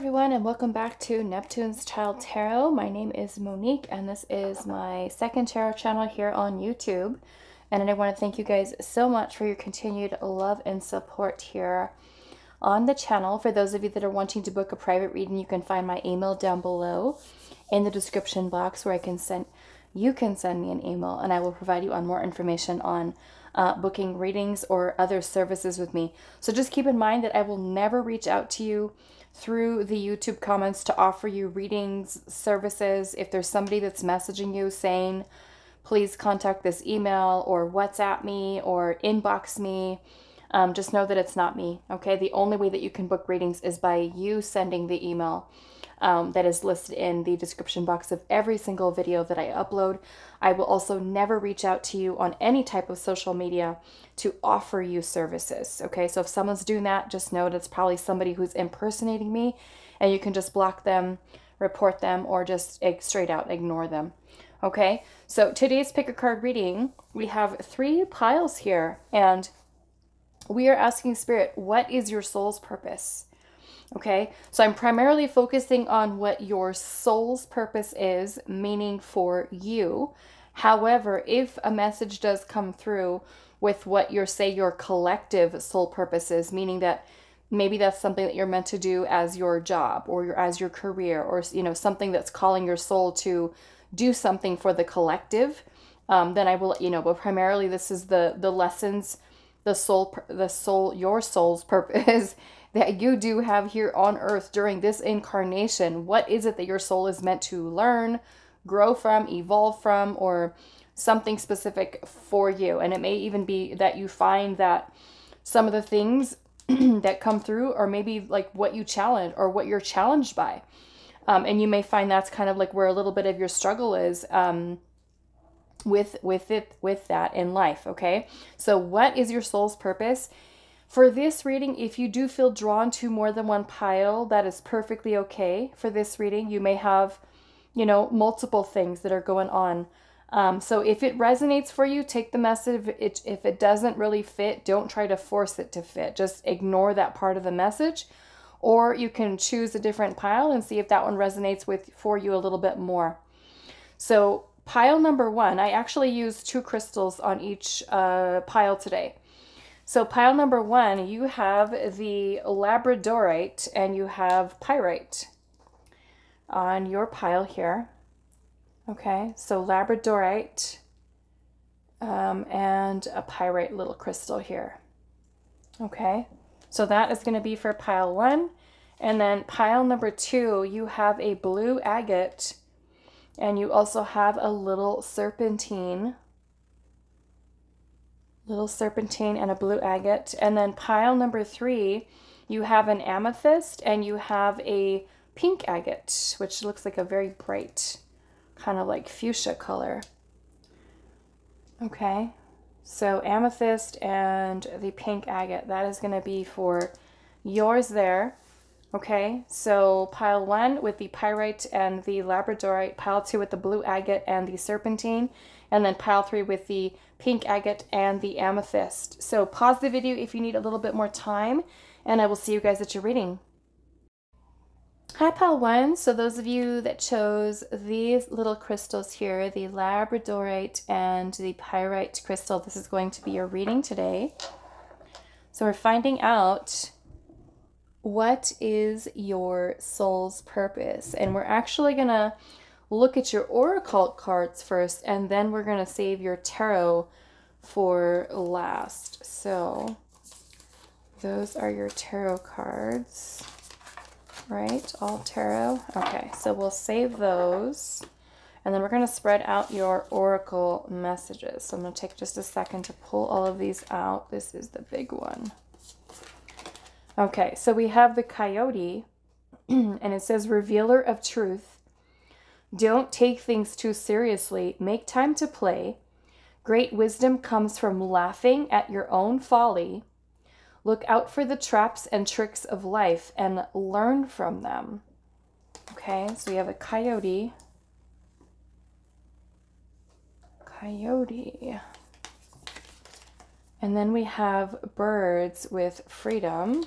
everyone, and welcome back to Neptune's Child Tarot. My name is Monique, and this is my second tarot channel here on YouTube. And I want to thank you guys so much for your continued love and support here on the channel. For those of you that are wanting to book a private reading, you can find my email down below in the description box where I can send you can send me an email and I will provide you on more information on uh, booking readings or other services with me. So just keep in mind that I will never reach out to you through the YouTube comments to offer you readings, services. If there's somebody that's messaging you saying, please contact this email or WhatsApp me or inbox me, um, just know that it's not me. Okay. The only way that you can book readings is by you sending the email um, that is listed in the description box of every single video that I upload. I will also never reach out to you on any type of social media to offer you services. Okay, so if someone's doing that, just know that it's probably somebody who's impersonating me, and you can just block them, report them, or just straight out ignore them. Okay, so today's pick a card reading, we have three piles here, and we are asking Spirit, what is your soul's purpose? Okay, so I'm primarily focusing on what your soul's purpose is, meaning for you. However, if a message does come through with what your say your collective soul purpose is, meaning that maybe that's something that you're meant to do as your job or your as your career or you know something that's calling your soul to do something for the collective, um, then I will let you know. But primarily, this is the the lessons, the soul, the soul, your soul's purpose that you do have here on earth during this incarnation. What is it that your soul is meant to learn, grow from, evolve from, or something specific for you? And it may even be that you find that some of the things that come through are maybe like what you challenge or what you're challenged by. Um, and you may find that's kind of like where a little bit of your struggle is um, with with it with that in life okay so what is your soul's purpose for this reading, if you do feel drawn to more than one pile, that is perfectly okay for this reading. You may have, you know, multiple things that are going on. Um, so if it resonates for you, take the message. If it, if it doesn't really fit, don't try to force it to fit. Just ignore that part of the message. Or you can choose a different pile and see if that one resonates with for you a little bit more. So pile number one, I actually used two crystals on each uh, pile today. So pile number one, you have the labradorite and you have pyrite on your pile here. Okay, so labradorite um, and a pyrite little crystal here. Okay, so that is going to be for pile one. And then pile number two, you have a blue agate and you also have a little serpentine little serpentine and a blue agate. And then pile number three, you have an amethyst and you have a pink agate, which looks like a very bright, kind of like fuchsia color. Okay, so amethyst and the pink agate, that is going to be for yours there. Okay, so pile one with the pyrite and the labradorite, pile two with the blue agate and the serpentine, and then pile three with the pink agate and the amethyst. So pause the video if you need a little bit more time, and I will see you guys at your reading. Hi pile one, so those of you that chose these little crystals here, the labradorite and the pyrite crystal, this is going to be your reading today. So we're finding out what is your soul's purpose? And we're actually going to look at your oracle cards first, and then we're going to save your tarot for last. So those are your tarot cards, right? All tarot. Okay, so we'll save those. And then we're going to spread out your oracle messages. So I'm going to take just a second to pull all of these out. This is the big one. Okay, so we have the coyote, and it says, Revealer of truth. Don't take things too seriously. Make time to play. Great wisdom comes from laughing at your own folly. Look out for the traps and tricks of life and learn from them. Okay, so we have a coyote. Coyote. And then we have birds with freedom.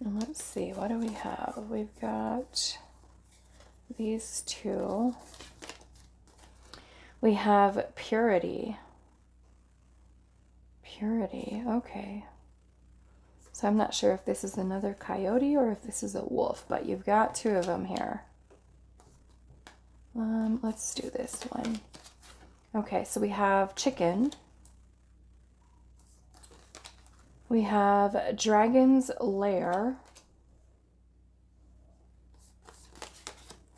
And let's see, what do we have? We've got these two. We have purity. Purity, okay. So I'm not sure if this is another coyote or if this is a wolf, but you've got two of them here. Um, let's do this one. Okay, so we have chicken. We have Dragon's Lair.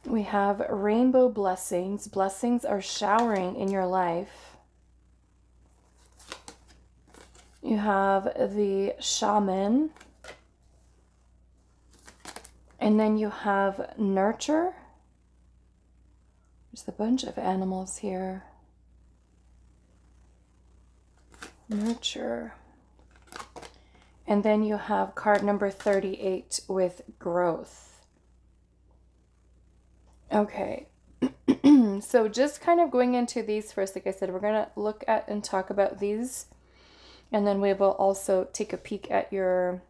We have Rainbow Blessings. Blessings are showering in your life. You have the Shaman. And then you have Nurture. There's a bunch of animals here. Nurture. And then you have card number 38 with growth. Okay. so just kind of going into these first, like I said, we're going to look at and talk about these. And then we will also take a peek at your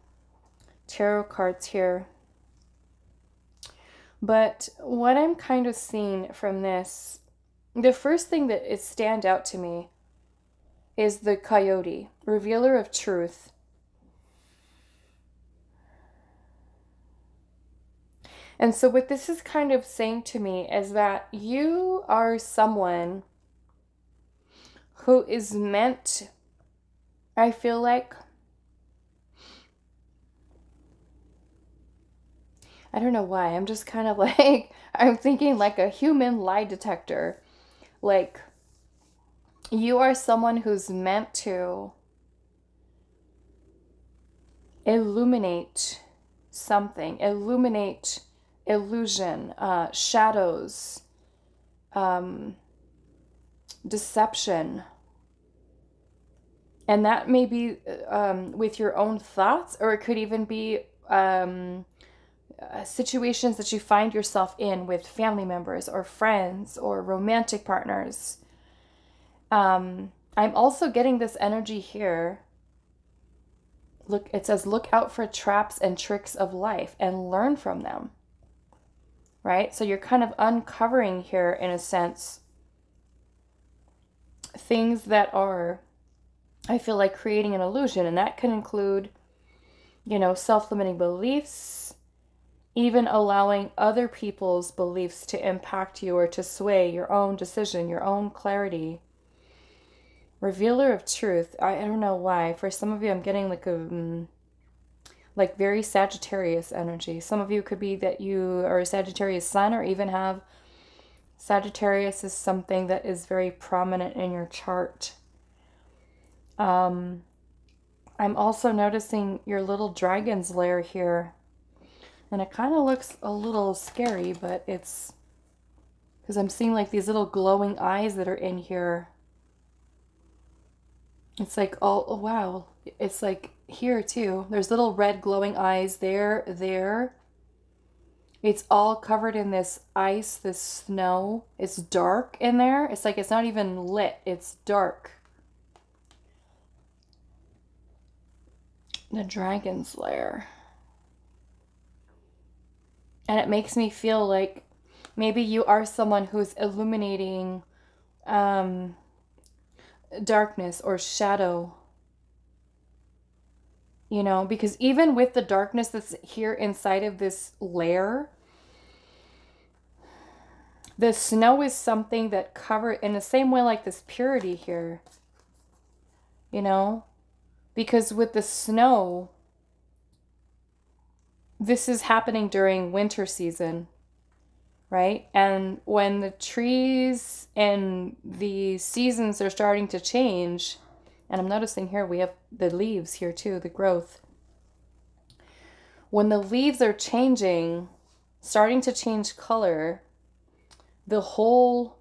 tarot cards here. But what I'm kind of seeing from this, the first thing that is stand out to me is the coyote, revealer of truth. And so, what this is kind of saying to me is that you are someone who is meant, I feel like, I don't know why. I'm just kind of like, I'm thinking like a human lie detector. Like, you are someone who's meant to illuminate something, illuminate illusion, uh, shadows, um, deception. And that may be um, with your own thoughts, or it could even be um, uh, situations that you find yourself in with family members, or friends, or romantic partners. Um, I'm also getting this energy here. Look, it says, look out for traps and tricks of life and learn from them right? So you're kind of uncovering here, in a sense, things that are, I feel like, creating an illusion. And that can include, you know, self limiting beliefs, even allowing other people's beliefs to impact you or to sway your own decision, your own clarity. Revealer of truth. I, I don't know why. For some of you, I'm getting like a. Um, like very Sagittarius energy. Some of you could be that you are a Sagittarius sun or even have Sagittarius is something that is very prominent in your chart. Um, I'm also noticing your little dragon's lair here. And it kind of looks a little scary, but it's because I'm seeing like these little glowing eyes that are in here. It's like, oh, oh wow. It's like here too. There's little red glowing eyes there, there. It's all covered in this ice, this snow. It's dark in there. It's like it's not even lit. It's dark. The dragon's lair. And it makes me feel like maybe you are someone who's illuminating um, darkness or shadow you know, because even with the darkness that's here inside of this lair, the snow is something that cover in the same way like this purity here, you know, because with the snow, this is happening during winter season, right? And when the trees and the seasons are starting to change, and I'm noticing here we have the leaves here too, the growth. When the leaves are changing, starting to change color, the whole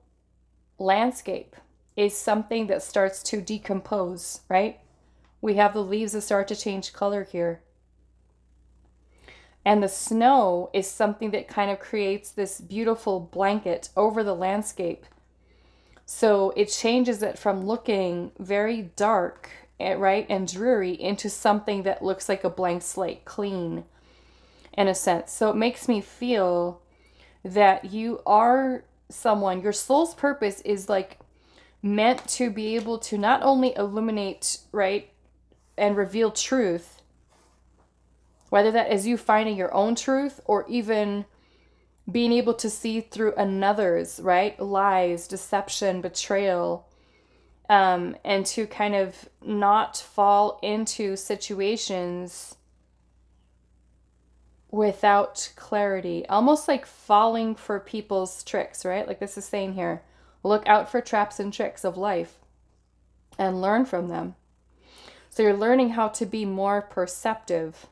landscape is something that starts to decompose, right? We have the leaves that start to change color here. And the snow is something that kind of creates this beautiful blanket over the landscape so it changes it from looking very dark, eh, right, and dreary into something that looks like a blank slate, clean, in a sense. So it makes me feel that you are someone, your soul's purpose is like meant to be able to not only illuminate, right, and reveal truth, whether that is you finding your own truth or even being able to see through another's, right, lies, deception, betrayal. Um, and to kind of not fall into situations without clarity, almost like falling for people's tricks, right? Like this is saying here look out for traps and tricks of life and learn from them. So you're learning how to be more perceptive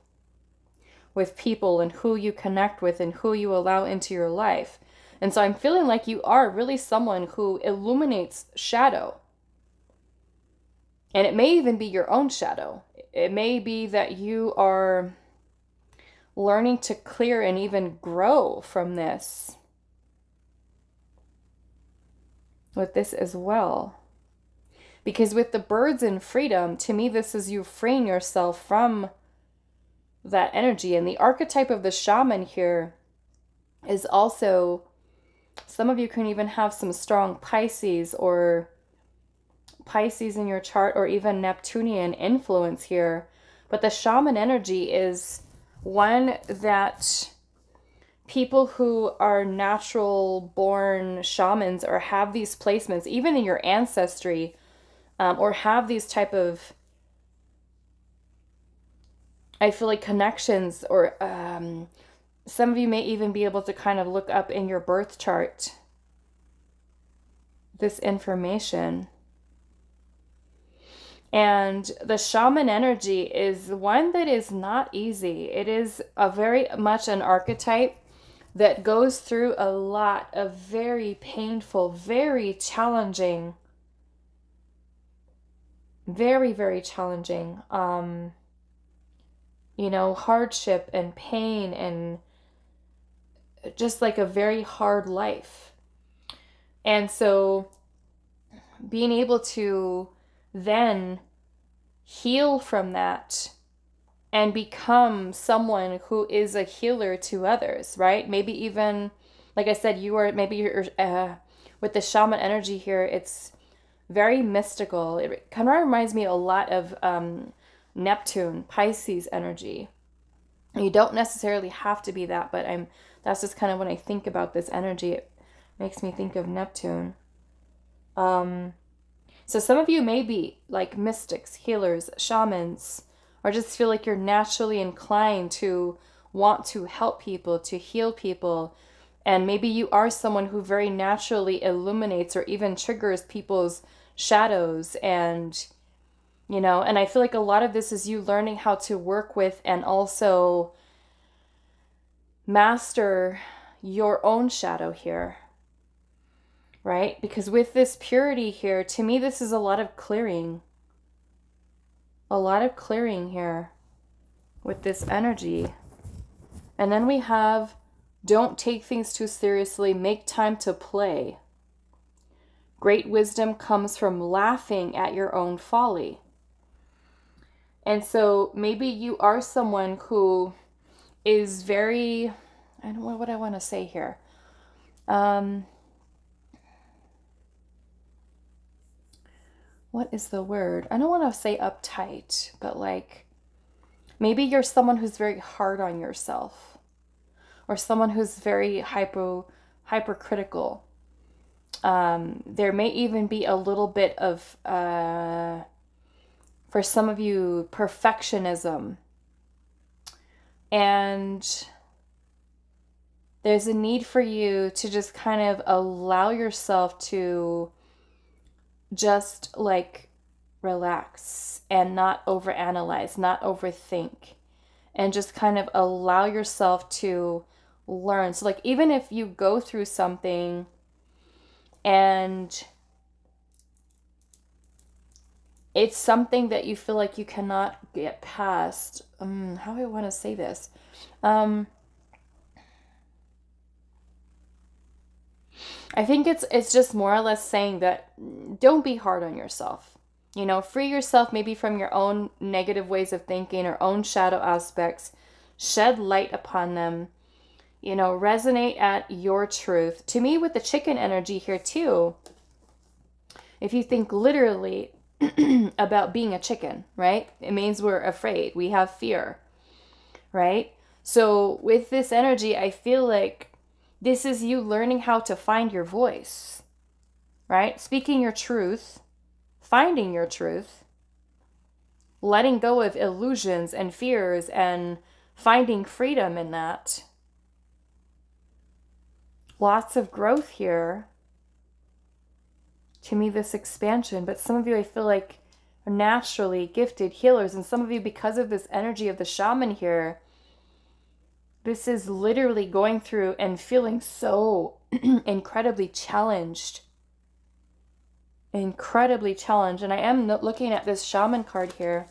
with people and who you connect with and who you allow into your life. And so I'm feeling like you are really someone who illuminates shadow. And it may even be your own shadow. It may be that you are learning to clear and even grow from this. With this as well. Because with the birds in freedom, to me, this is you freeing yourself from that energy. And the archetype of the shaman here is also some of you can even have some strong Pisces or Pisces in your chart or even Neptunian influence here. But the shaman energy is one that people who are natural born shamans or have these placements, even in your ancestry, um, or have these type of I feel like connections or um, some of you may even be able to kind of look up in your birth chart this information. And the shaman energy is one that is not easy. It is a very much an archetype that goes through a lot of very painful, very challenging, very, very challenging, um, you know, hardship and pain and just like a very hard life. And so being able to then heal from that and become someone who is a healer to others, right? Maybe even, like I said, you are maybe you're uh, with the shaman energy here. It's very mystical. It kind of reminds me a lot of um, Neptune, Pisces energy. You don't necessarily have to be that, but I'm. That's just kind of when I think about this energy. It makes me think of Neptune. Um, so some of you may be like mystics, healers, shamans, or just feel like you're naturally inclined to want to help people, to heal people. And maybe you are someone who very naturally illuminates or even triggers people's shadows and you know, and I feel like a lot of this is you learning how to work with and also master your own shadow here right? Because with this purity here, to me, this is a lot of clearing. A lot of clearing here with this energy. And then we have don't take things too seriously, make time to play. Great wisdom comes from laughing at your own folly. And so maybe you are someone who is very, I don't know what I want to say here. Um, what is the word? I don't want to say uptight, but like maybe you're someone who's very hard on yourself or someone who's very hypo hypercritical. Um, there may even be a little bit of uh, for some of you perfectionism and there's a need for you to just kind of allow yourself to just like relax and not overanalyze, not overthink, and just kind of allow yourself to learn. So, like, even if you go through something and it's something that you feel like you cannot get past, um, how do I want to say this? Um, I think it's it's just more or less saying that don't be hard on yourself. You know, free yourself maybe from your own negative ways of thinking or own shadow aspects shed light upon them, you know, resonate at your truth. To me, with the chicken energy here, too, if you think literally about being a chicken, right? It means we're afraid, we have fear, right? So, with this energy, I feel like this is you learning how to find your voice, right? Speaking your truth, finding your truth, letting go of illusions and fears, and finding freedom in that. Lots of growth here. To me, this expansion, but some of you, I feel like, are naturally gifted healers, and some of you, because of this energy of the shaman here, this is literally going through and feeling so incredibly challenged. Incredibly challenged. And I am looking at this shaman card here.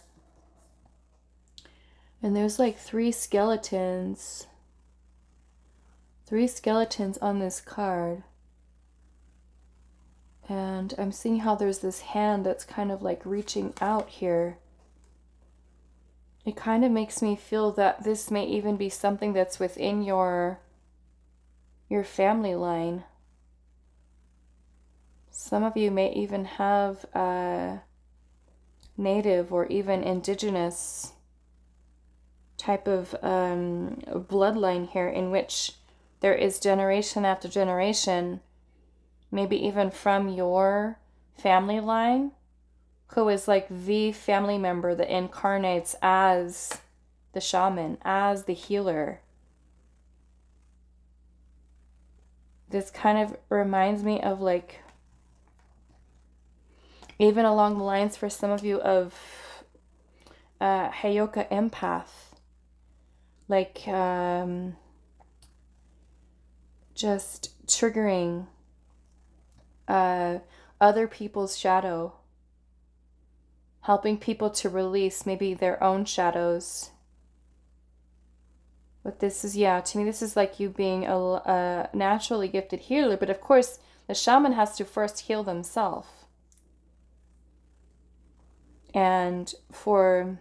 And there's like three skeletons. Three skeletons on this card. And I'm seeing how there's this hand that's kind of like reaching out here it kind of makes me feel that this may even be something that's within your your family line. Some of you may even have a native or even indigenous type of um, bloodline here in which there is generation after generation, maybe even from your family line, who is like the family member that incarnates as the shaman, as the healer. This kind of reminds me of like, even along the lines for some of you of uh, Heyoka empath. Like, um, just triggering uh, other people's shadow helping people to release maybe their own shadows. But this is, yeah, to me, this is like you being a, a naturally gifted healer. But of course, the shaman has to first heal themselves. And for,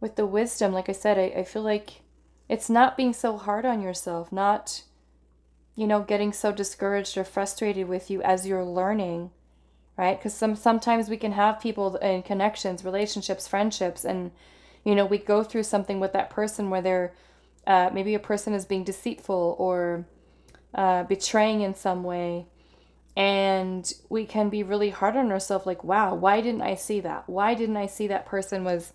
with the wisdom, like I said, I, I feel like it's not being so hard on yourself, not, you know, getting so discouraged or frustrated with you as you're learning right? Because some sometimes we can have people in connections relationships friendships and you know we go through something with that person where they're uh, maybe a person is being deceitful or uh, betraying in some way. And we can be really hard on ourselves like wow why didn't i see that? Why didn't i see that person was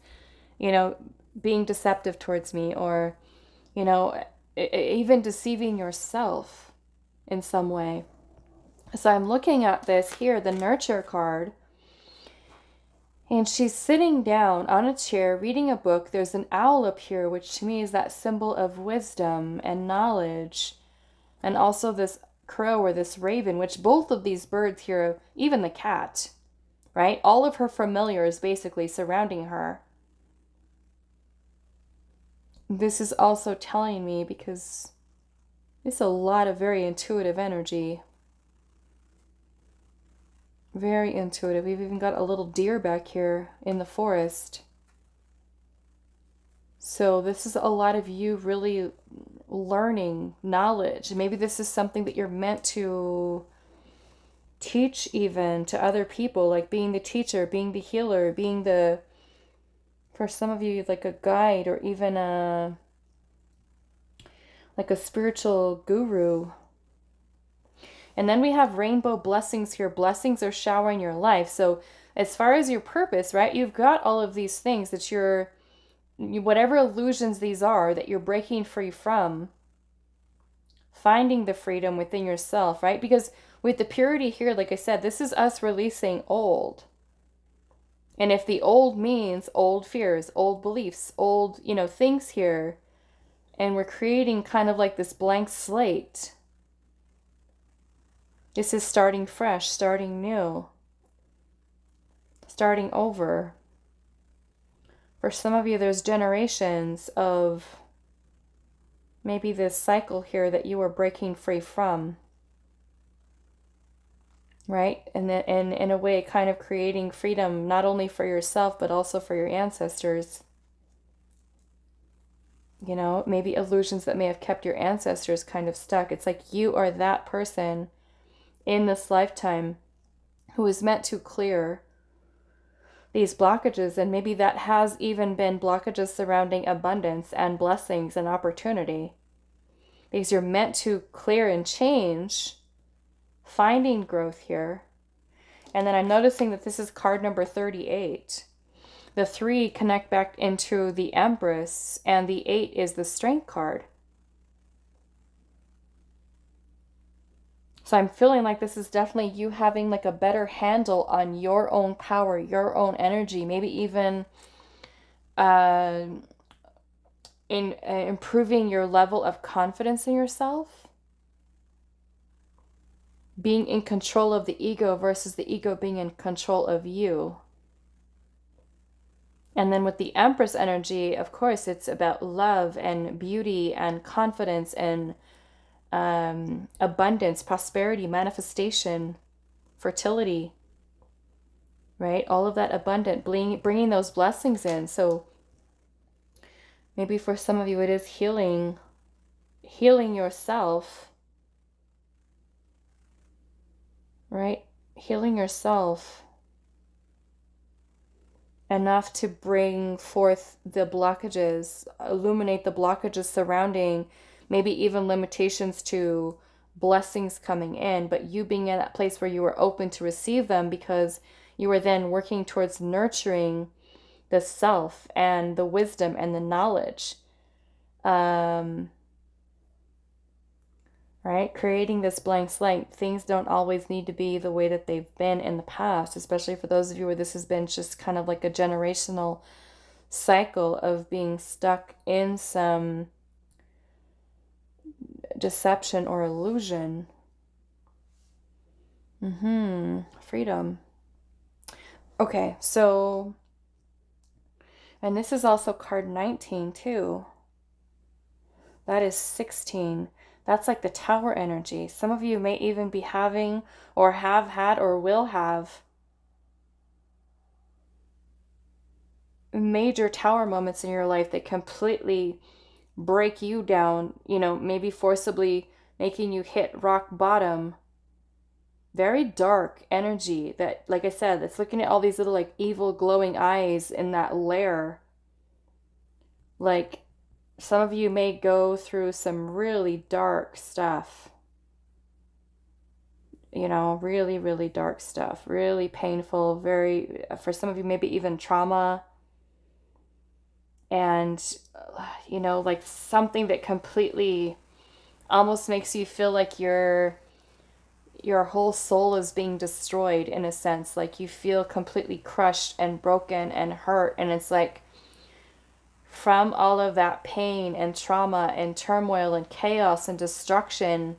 you know being deceptive towards me or you know even deceiving yourself in some way so I'm looking at this here, the nurture card. And she's sitting down on a chair reading a book. There's an owl up here, which to me is that symbol of wisdom and knowledge. And also this crow or this raven, which both of these birds here, even the cat, right? All of her familiars basically surrounding her. This is also telling me because it's a lot of very intuitive energy. Very intuitive. We've even got a little deer back here in the forest. So this is a lot of you really learning knowledge. Maybe this is something that you're meant to teach even to other people, like being the teacher, being the healer, being the for some of you like a guide or even a like a spiritual guru and then we have rainbow blessings here. Blessings are showering your life. So, as far as your purpose, right, you've got all of these things that you're, whatever illusions these are that you're breaking free from, finding the freedom within yourself, right? Because with the purity here, like I said, this is us releasing old. And if the old means old fears, old beliefs, old, you know, things here, and we're creating kind of like this blank slate this is starting fresh, starting new, starting over. For some of you, there's generations of maybe this cycle here that you are breaking free from. Right? And then and in a way kind of creating freedom not only for yourself but also for your ancestors. You know, maybe illusions that may have kept your ancestors kind of stuck. It's like you are that person in this lifetime who is meant to clear these blockages. And maybe that has even been blockages surrounding abundance and blessings and opportunity. Because you're meant to clear and change, finding growth here. And then I'm noticing that this is card number 38 the three connect back into the Empress, and the eight is the Strength card. So I'm feeling like this is definitely you having like a better handle on your own power, your own energy, maybe even uh, in uh, improving your level of confidence in yourself. Being in control of the ego versus the ego being in control of you. And then with the Empress energy, of course, it's about love and beauty and confidence and um, abundance, prosperity, manifestation, fertility, right? All of that abundant, bringing, bringing those blessings in. So maybe for some of you, it is healing, healing yourself, right? Healing yourself enough to bring forth the blockages, illuminate the blockages surrounding maybe even limitations to blessings coming in, but you being in that place where you were open to receive them because you were then working towards nurturing the self and the wisdom and the knowledge. Um, right? Creating this blank slate. Things don't always need to be the way that they've been in the past, especially for those of you where this has been just kind of like a generational cycle of being stuck in some deception or illusion. Hmm, freedom. Okay, so and this is also card 19 too. That is 16. That's like the tower energy. Some of you may even be having or have had or will have major tower moments in your life that completely break you down, you know, maybe forcibly making you hit rock bottom. Very dark energy that, like I said, it's looking at all these little like evil glowing eyes in that lair. Like some of you may go through some really dark stuff. You know, really, really dark stuff, really painful, very, for some of you, maybe even trauma. And, uh, you know, like something that completely almost makes you feel like your your whole soul is being destroyed in a sense like you feel completely crushed and broken and hurt and it's like from all of that pain and trauma and turmoil and chaos and destruction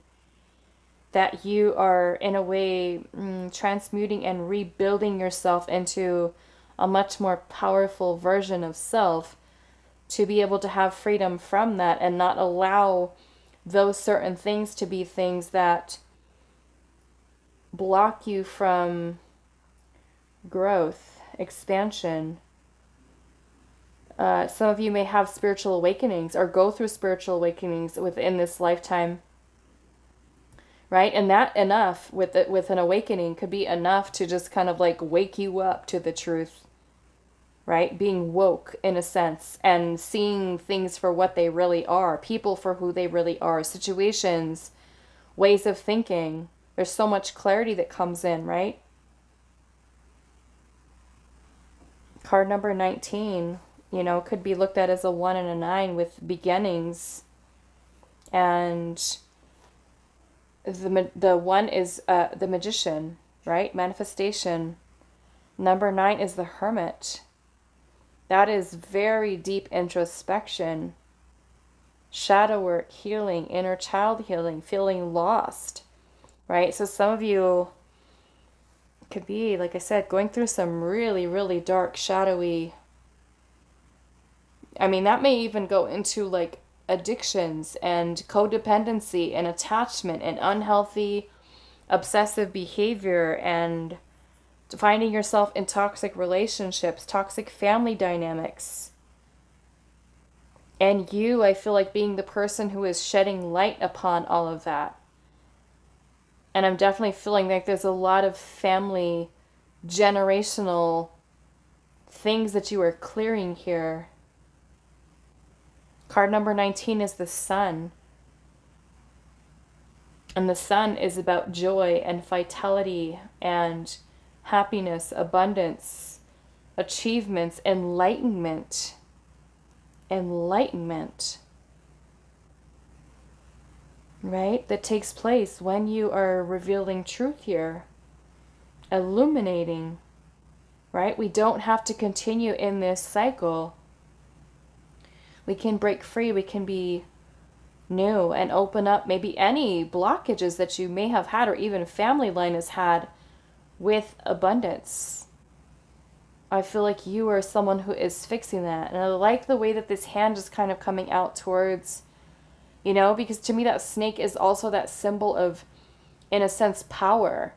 that you are in a way mm, transmuting and rebuilding yourself into a much more powerful version of self to be able to have freedom from that and not allow those certain things to be things that block you from growth, expansion, uh, some of you may have spiritual awakenings or go through spiritual awakenings within this lifetime right? And that enough with it with an awakening could be enough to just kind of like wake you up to the truth right? Being woke in a sense and seeing things for what they really are people for who they really are situations ways of thinking. There's so much clarity that comes in right? Card number 19 you know, could be looked at as a one and a nine with beginnings. And the, the one is uh, the magician, right? Manifestation. Number nine is the hermit. That is very deep introspection, shadow work, healing, inner child healing, feeling lost, right? So some of you could be, like I said, going through some really, really dark, shadowy I mean, that may even go into like addictions and codependency and attachment and unhealthy obsessive behavior and finding yourself in toxic relationships, toxic family dynamics. And you, I feel like being the person who is shedding light upon all of that. And I'm definitely feeling like there's a lot of family generational things that you are clearing here. Card number 19 is the sun. And the sun is about joy and vitality and happiness, abundance, achievements, enlightenment. Enlightenment. Right? That takes place when you are revealing truth here, illuminating. Right? We don't have to continue in this cycle. We can break free. We can be new and open up maybe any blockages that you may have had or even family line has had with abundance. I feel like you are someone who is fixing that. And I like the way that this hand is kind of coming out towards, you know, because to me, that snake is also that symbol of, in a sense, power.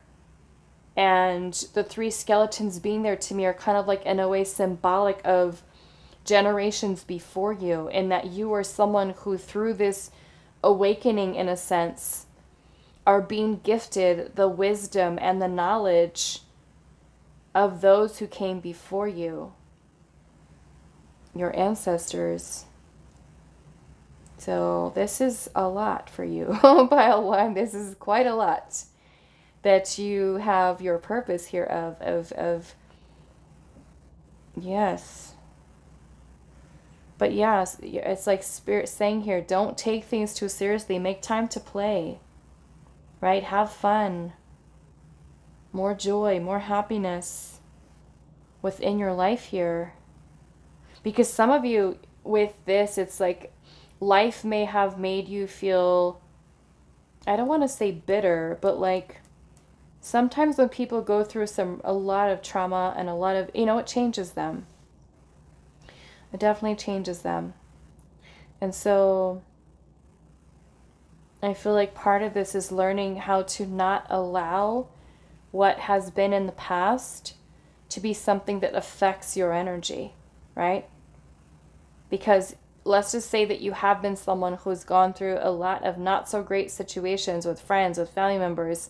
And the three skeletons being there to me are kind of like, in a way, symbolic of generations before you, and that you are someone who, through this awakening, in a sense, are being gifted the wisdom and the knowledge of those who came before you, your ancestors. So, this is a lot for you, oh, pile one. This is quite a lot that you have your purpose here of, of, of, yes. But yeah, it's like Spirit saying here don't take things too seriously, make time to play, right? Have fun, more joy, more happiness within your life here. Because some of you, with this, it's like life may have made you feel, I don't want to say bitter, but like sometimes when people go through some, a lot of trauma and a lot of, you know, it changes them it definitely changes them. And so I feel like part of this is learning how to not allow what has been in the past to be something that affects your energy, right? Because let's just say that you have been someone who's gone through a lot of not so great situations with friends, with family members,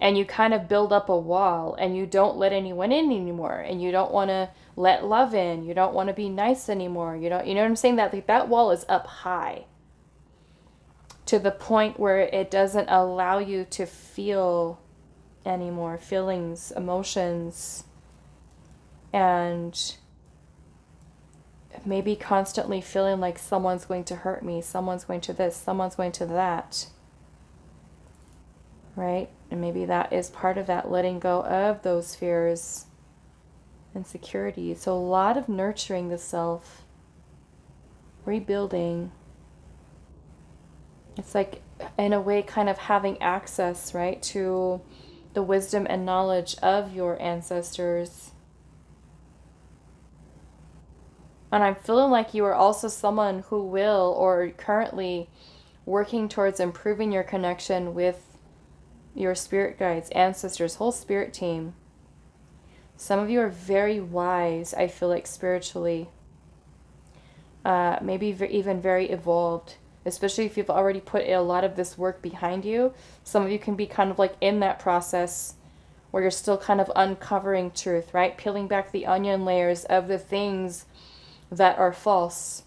and you kind of build up a wall and you don't let anyone in anymore and you don't want to let love in you don't want to be nice anymore you don't you know what i'm saying? That like that wall is up high to the point where it doesn't allow you to feel anymore feelings emotions and maybe constantly feeling like someone's going to hurt me someone's going to this someone's going to that right and maybe that is part of that letting go of those fears and security. So, a lot of nurturing the self, rebuilding. It's like, in a way, kind of having access, right, to the wisdom and knowledge of your ancestors. And I'm feeling like you are also someone who will or currently working towards improving your connection with your spirit guides, ancestors, whole spirit team. Some of you are very wise, I feel like spiritually. Uh, maybe even very evolved, especially if you've already put a lot of this work behind you. Some of you can be kind of like in that process where you're still kind of uncovering truth, right? Peeling back the onion layers of the things that are false.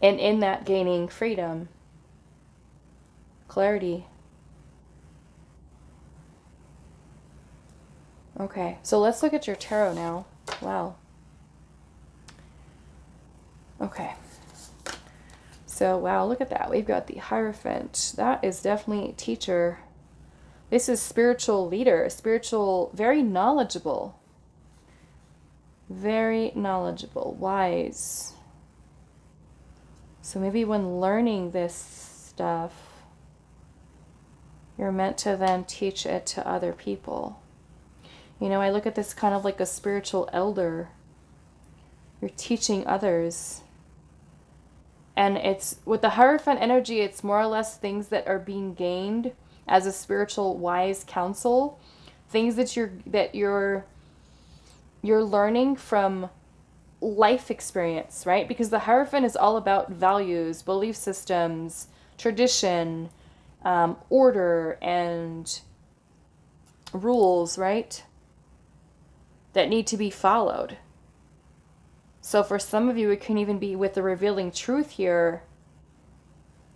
And in that, gaining freedom clarity. Okay, so let's look at your tarot now. Wow. Okay. So, wow, look at that. We've got the Hierophant. That is definitely teacher. This is spiritual leader, spiritual, very knowledgeable. Very knowledgeable, wise. So maybe when learning this stuff, you're meant to then teach it to other people. You know, I look at this kind of like a spiritual elder. You're teaching others. And it's with the Hierophant energy, it's more or less things that are being gained as a spiritual wise counsel, things that you're that you're you're learning from life experience, right? Because the Hierophant is all about values, belief systems, tradition, um, order, and rules, right? That need to be followed. So for some of you, it can even be with the revealing truth here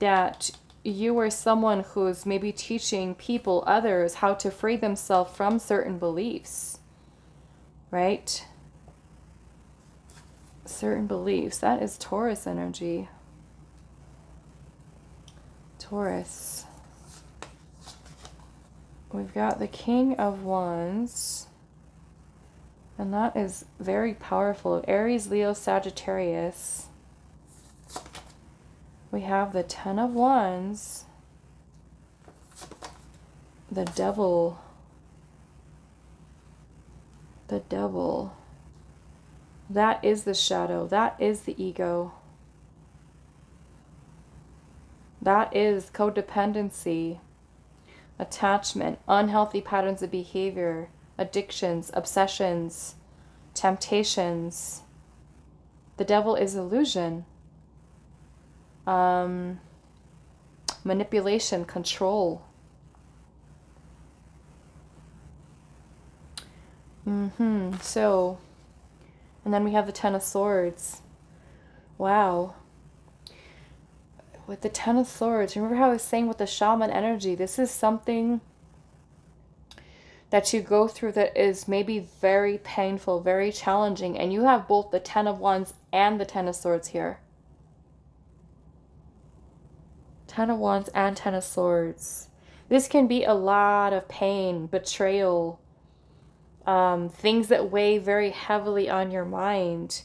that you are someone who's maybe teaching people, others, how to free themselves from certain beliefs, right? Certain beliefs. That is Taurus energy. Taurus. We've got the King of Wands. And that is very powerful. Aries, Leo, Sagittarius. We have the Ten of Wands. The Devil. The Devil. That is the shadow. That is the ego. That is codependency, attachment, unhealthy patterns of behavior, addictions, obsessions, temptations. The devil is illusion, um, manipulation, control. Mm-hmm. So, and then we have the Ten of Swords. Wow. With the Ten of Swords, remember how I was saying with the shaman energy, this is something that you go through that is maybe very painful, very challenging, and you have both the Ten of Wands and the Ten of Swords here. Ten of Wands and Ten of Swords. This can be a lot of pain, betrayal, um, things that weigh very heavily on your mind.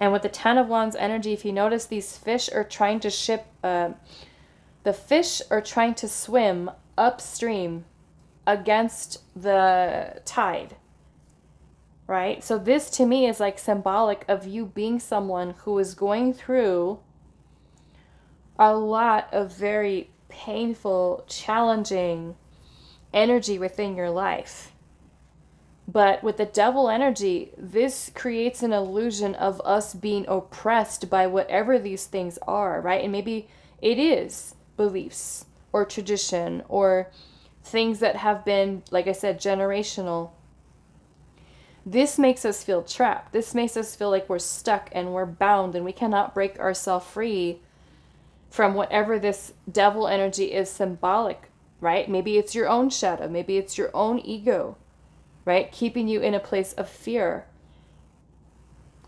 And with the Ten of Wands energy, if you notice, these fish are trying to ship, uh, the fish are trying to swim upstream against the tide. Right? So, this to me is like symbolic of you being someone who is going through a lot of very painful, challenging energy within your life. But with the devil energy, this creates an illusion of us being oppressed by whatever these things are, right? And maybe it is beliefs or tradition or things that have been, like I said, generational. This makes us feel trapped. This makes us feel like we're stuck and we're bound and we cannot break ourselves free from whatever this devil energy is symbolic, right? Maybe it's your own shadow, maybe it's your own ego, right? Keeping you in a place of fear.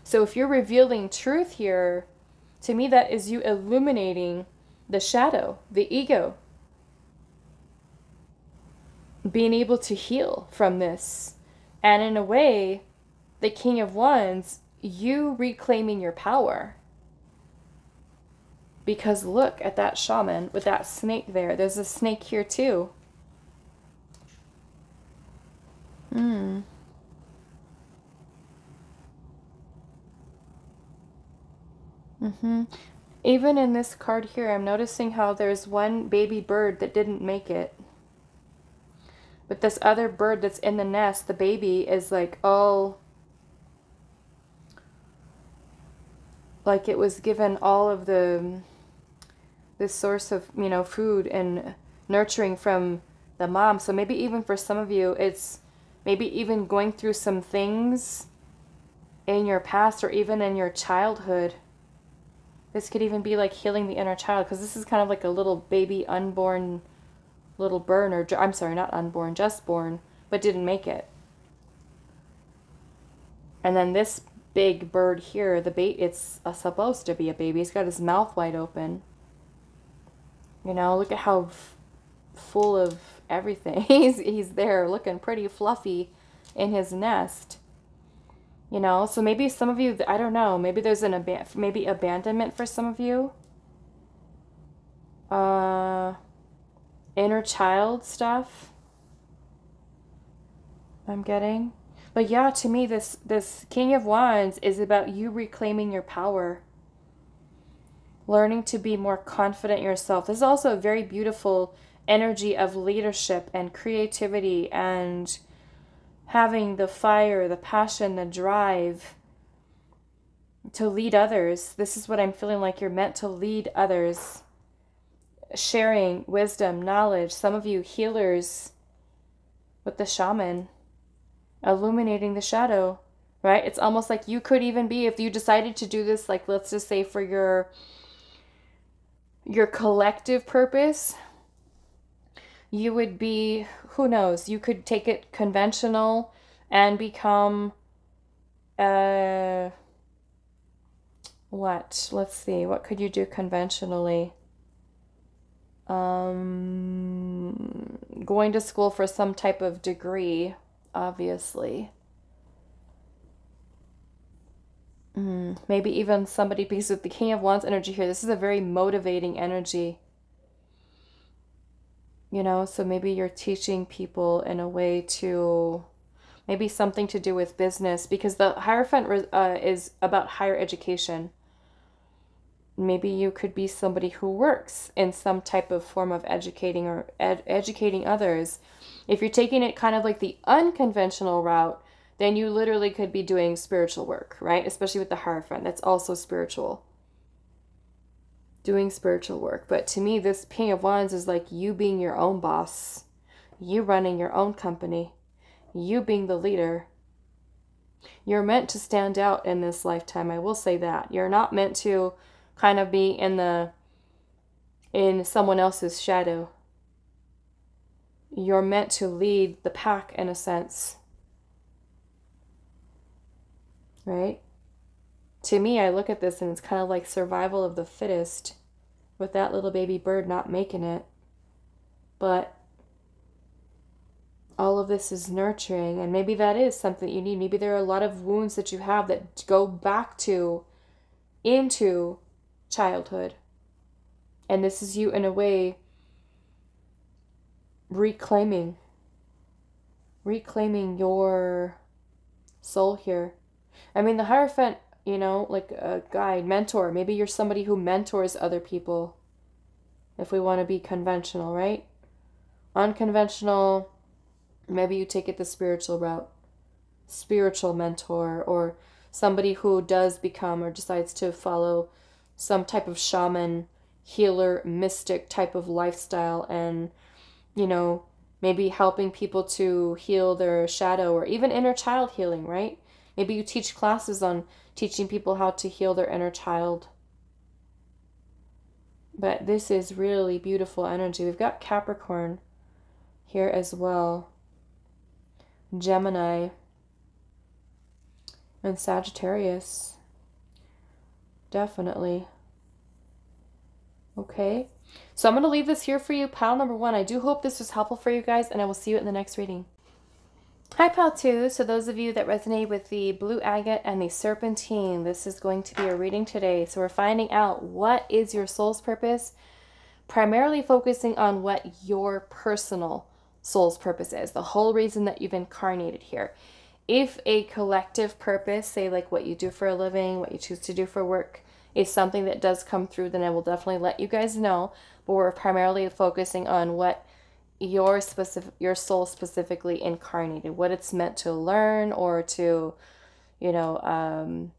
So if you're revealing truth here, to me, that is you illuminating the shadow, the ego, being able to heal from this. And in a way, the King of Wands, you reclaiming your power. Because look at that shaman with that snake there. There's a snake here too. Hmm. Mm-hmm. Even in this card here, I'm noticing how there's one baby bird that didn't make it. But this other bird that's in the nest, the baby, is like all like it was given all of the this source of you know food and nurturing from the mom so maybe even for some of you it's maybe even going through some things in your past or even in your childhood this could even be like healing the inner child because this is kind of like a little baby unborn little burn, or I'm sorry, not unborn, just born, but didn't make it. And then this big bird here, the bait, it's uh, supposed to be a baby. He's got his mouth wide open. You know, look at how full of everything. he's he's there, looking pretty fluffy in his nest. You know, so maybe some of you, I don't know, maybe there's an ab- maybe abandonment for some of you. Uh inner child stuff I'm getting. But yeah, to me this this King of Wands is about you reclaiming your power. Learning to be more confident yourself. This is also a very beautiful energy of leadership and creativity and having the fire, the passion, the drive to lead others. This is what I'm feeling like you're meant to lead others. Sharing wisdom, knowledge. Some of you healers with the shaman, illuminating the shadow, right? It's almost like you could even be, if you decided to do this, like let's just say for your your collective purpose, you would be, who knows, you could take it conventional and become uh what? Let's see. What could you do conventionally? Um going to school for some type of degree, obviously. Mm, maybe even somebody because with the King of Wands energy here, this is a very motivating energy. You know, so maybe you're teaching people in a way to maybe something to do with business because the Hierophant uh, is about higher education. Maybe you could be somebody who works in some type of form of educating or ed- educating others. If you're taking it kind of like the unconventional route, then you literally could be doing spiritual work, right? Especially with the Hierophant. That's also spiritual. Doing spiritual work. But to me, this King of Wands is like you being your own boss, you running your own company, you being the leader. You're meant to stand out in this lifetime. I will say that. You're not meant to kind of be in the in someone else's shadow. You're meant to lead the pack in a sense. Right? To me, I look at this and it's kind of like survival of the fittest with that little baby bird not making it. But all of this is nurturing and maybe that is something that you need. Maybe there are a lot of wounds that you have that go back to into childhood. And this is you in a way reclaiming reclaiming your soul here. I mean the hierophant you know like a guide mentor maybe you're somebody who mentors other people if we want to be conventional right unconventional Maybe you take it the spiritual route, spiritual mentor, or somebody who does become or decides to follow some type of shaman, healer, mystic type of lifestyle, and, you know, maybe helping people to heal their shadow or even inner child healing, right? Maybe you teach classes on teaching people how to heal their inner child. But this is really beautiful energy. We've got Capricorn here as well. Gemini, and Sagittarius. Definitely. Okay. So I'm going to leave this here for you, pile number one. I do hope this was helpful for you guys, and I will see you in the next reading. Hi, Pal two. So those of you that resonate with the blue agate and the serpentine, this is going to be a reading today. So we're finding out what is your soul's purpose, primarily focusing on what your personal soul's purpose is, the whole reason that you've incarnated here. If a collective purpose, say like what you do for a living, what you choose to do for work, is something that does come through, then I will definitely let you guys know. But we're primarily focusing on what your specific your soul specifically incarnated, what it's meant to learn or to, you know, um,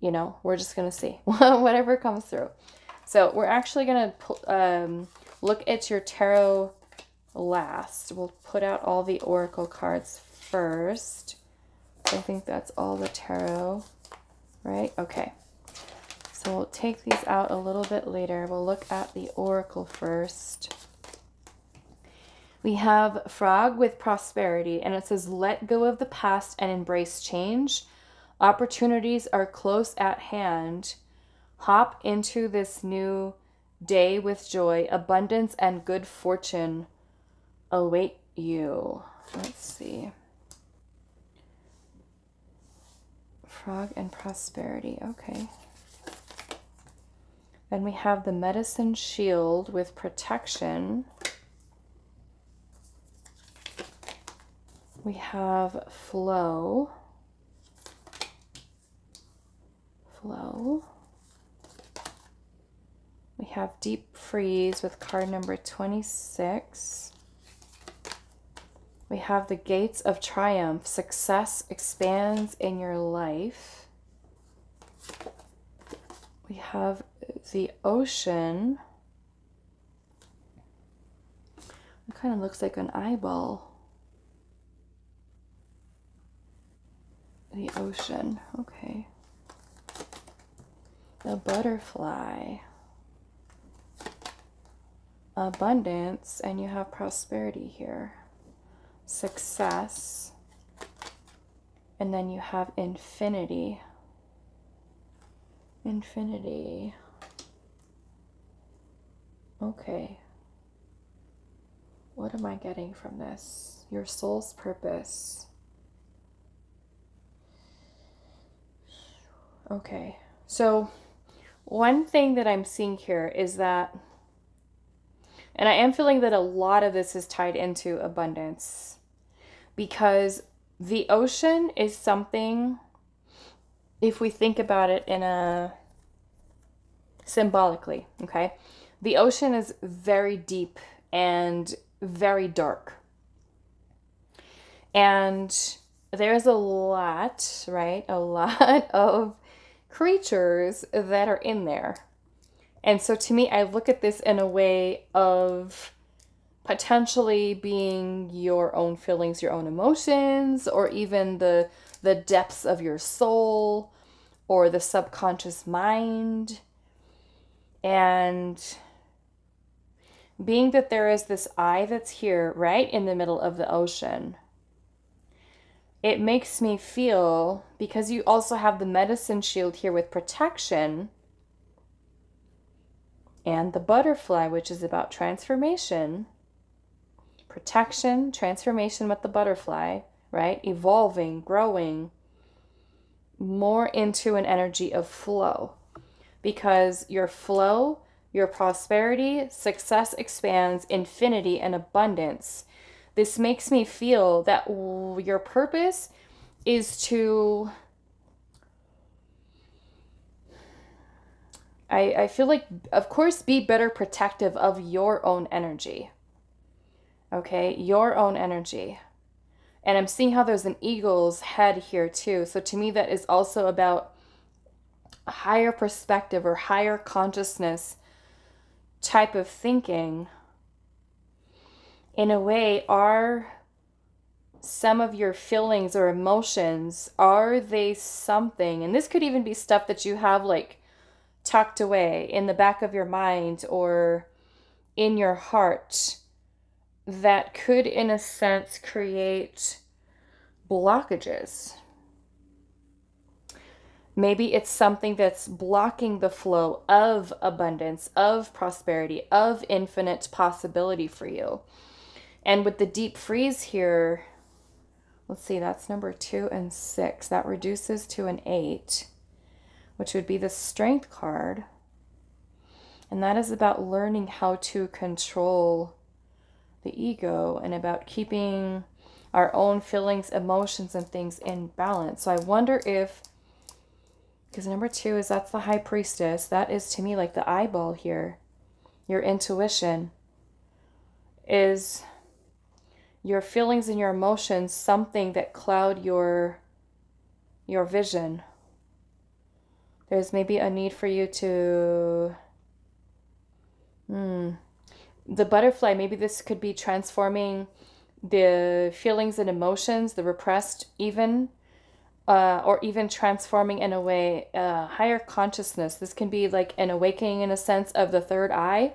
you know, we're just gonna see whatever comes through. So we're actually gonna um, look at your tarot last. We'll put out all the oracle cards first. I think that's all the tarot, right? Okay. So we'll take these out a little bit later. We'll look at the oracle first. We have Frog with prosperity, and it says, Let go of the past and embrace change. Opportunities are close at hand. Hop into this new day with joy, abundance, and good fortune await you. Let's see. Frog and prosperity. Okay. Then we have the medicine shield with protection. We have flow. Flow. We have deep freeze with card number 26. We have the gates of triumph. Success expands in your life. we have the ocean. It kind of looks like an eyeball. The ocean, okay. The butterfly. Abundance, and you have prosperity here. Success. And then you have infinity. Infinity. Okay. What am I getting from this? Your soul's purpose. Okay. So, one thing that I'm seeing here is that, and I am feeling that a lot of this is tied into abundance because the ocean is something, if we think about it in a symbolically, okay, the ocean is very deep and very dark. And there's a lot, right? A lot of creatures that are in there. And so to me, I look at this in a way of potentially being your own feelings, your own emotions, or even the the depths of your soul or the subconscious mind. And being that there is this eye that's here, right in the middle of the ocean, it makes me feel because you also have the medicine shield here with protection and the butterfly, which is about transformation, protection, transformation with the butterfly, right? Evolving, growing more into an energy of flow. Because your flow, your prosperity, success expands, infinity, and abundance this makes me feel that your purpose is to. I, I feel like, of course, be better protective of your own energy. Okay, your own energy. And I'm seeing how there's an eagle's head here too. So to me, that is also about a higher perspective or higher consciousness type of thinking in a way, are some of your feelings or emotions, are they something? And this could even be stuff that you have like tucked away in the back of your mind or in your heart that could, in a sense, create blockages. Maybe it's something that's blocking the flow of abundance, of prosperity, of infinite possibility for you. And with the deep freeze here, let's see, that's number two and six. That reduces to an eight, which would be the strength card. And that is about learning how to control the ego and about keeping our own feelings, emotions, and things in balance. So I wonder if, because number two is that's the high priestess. That is to me like the eyeball here. Your intuition is your feelings and your emotions something that cloud your your vision. There's maybe a need for you to hmm the butterfly maybe this could be transforming the feelings and emotions the repressed even uh, or even transforming in a way uh, higher consciousness. This can be like an awakening in a sense of the third eye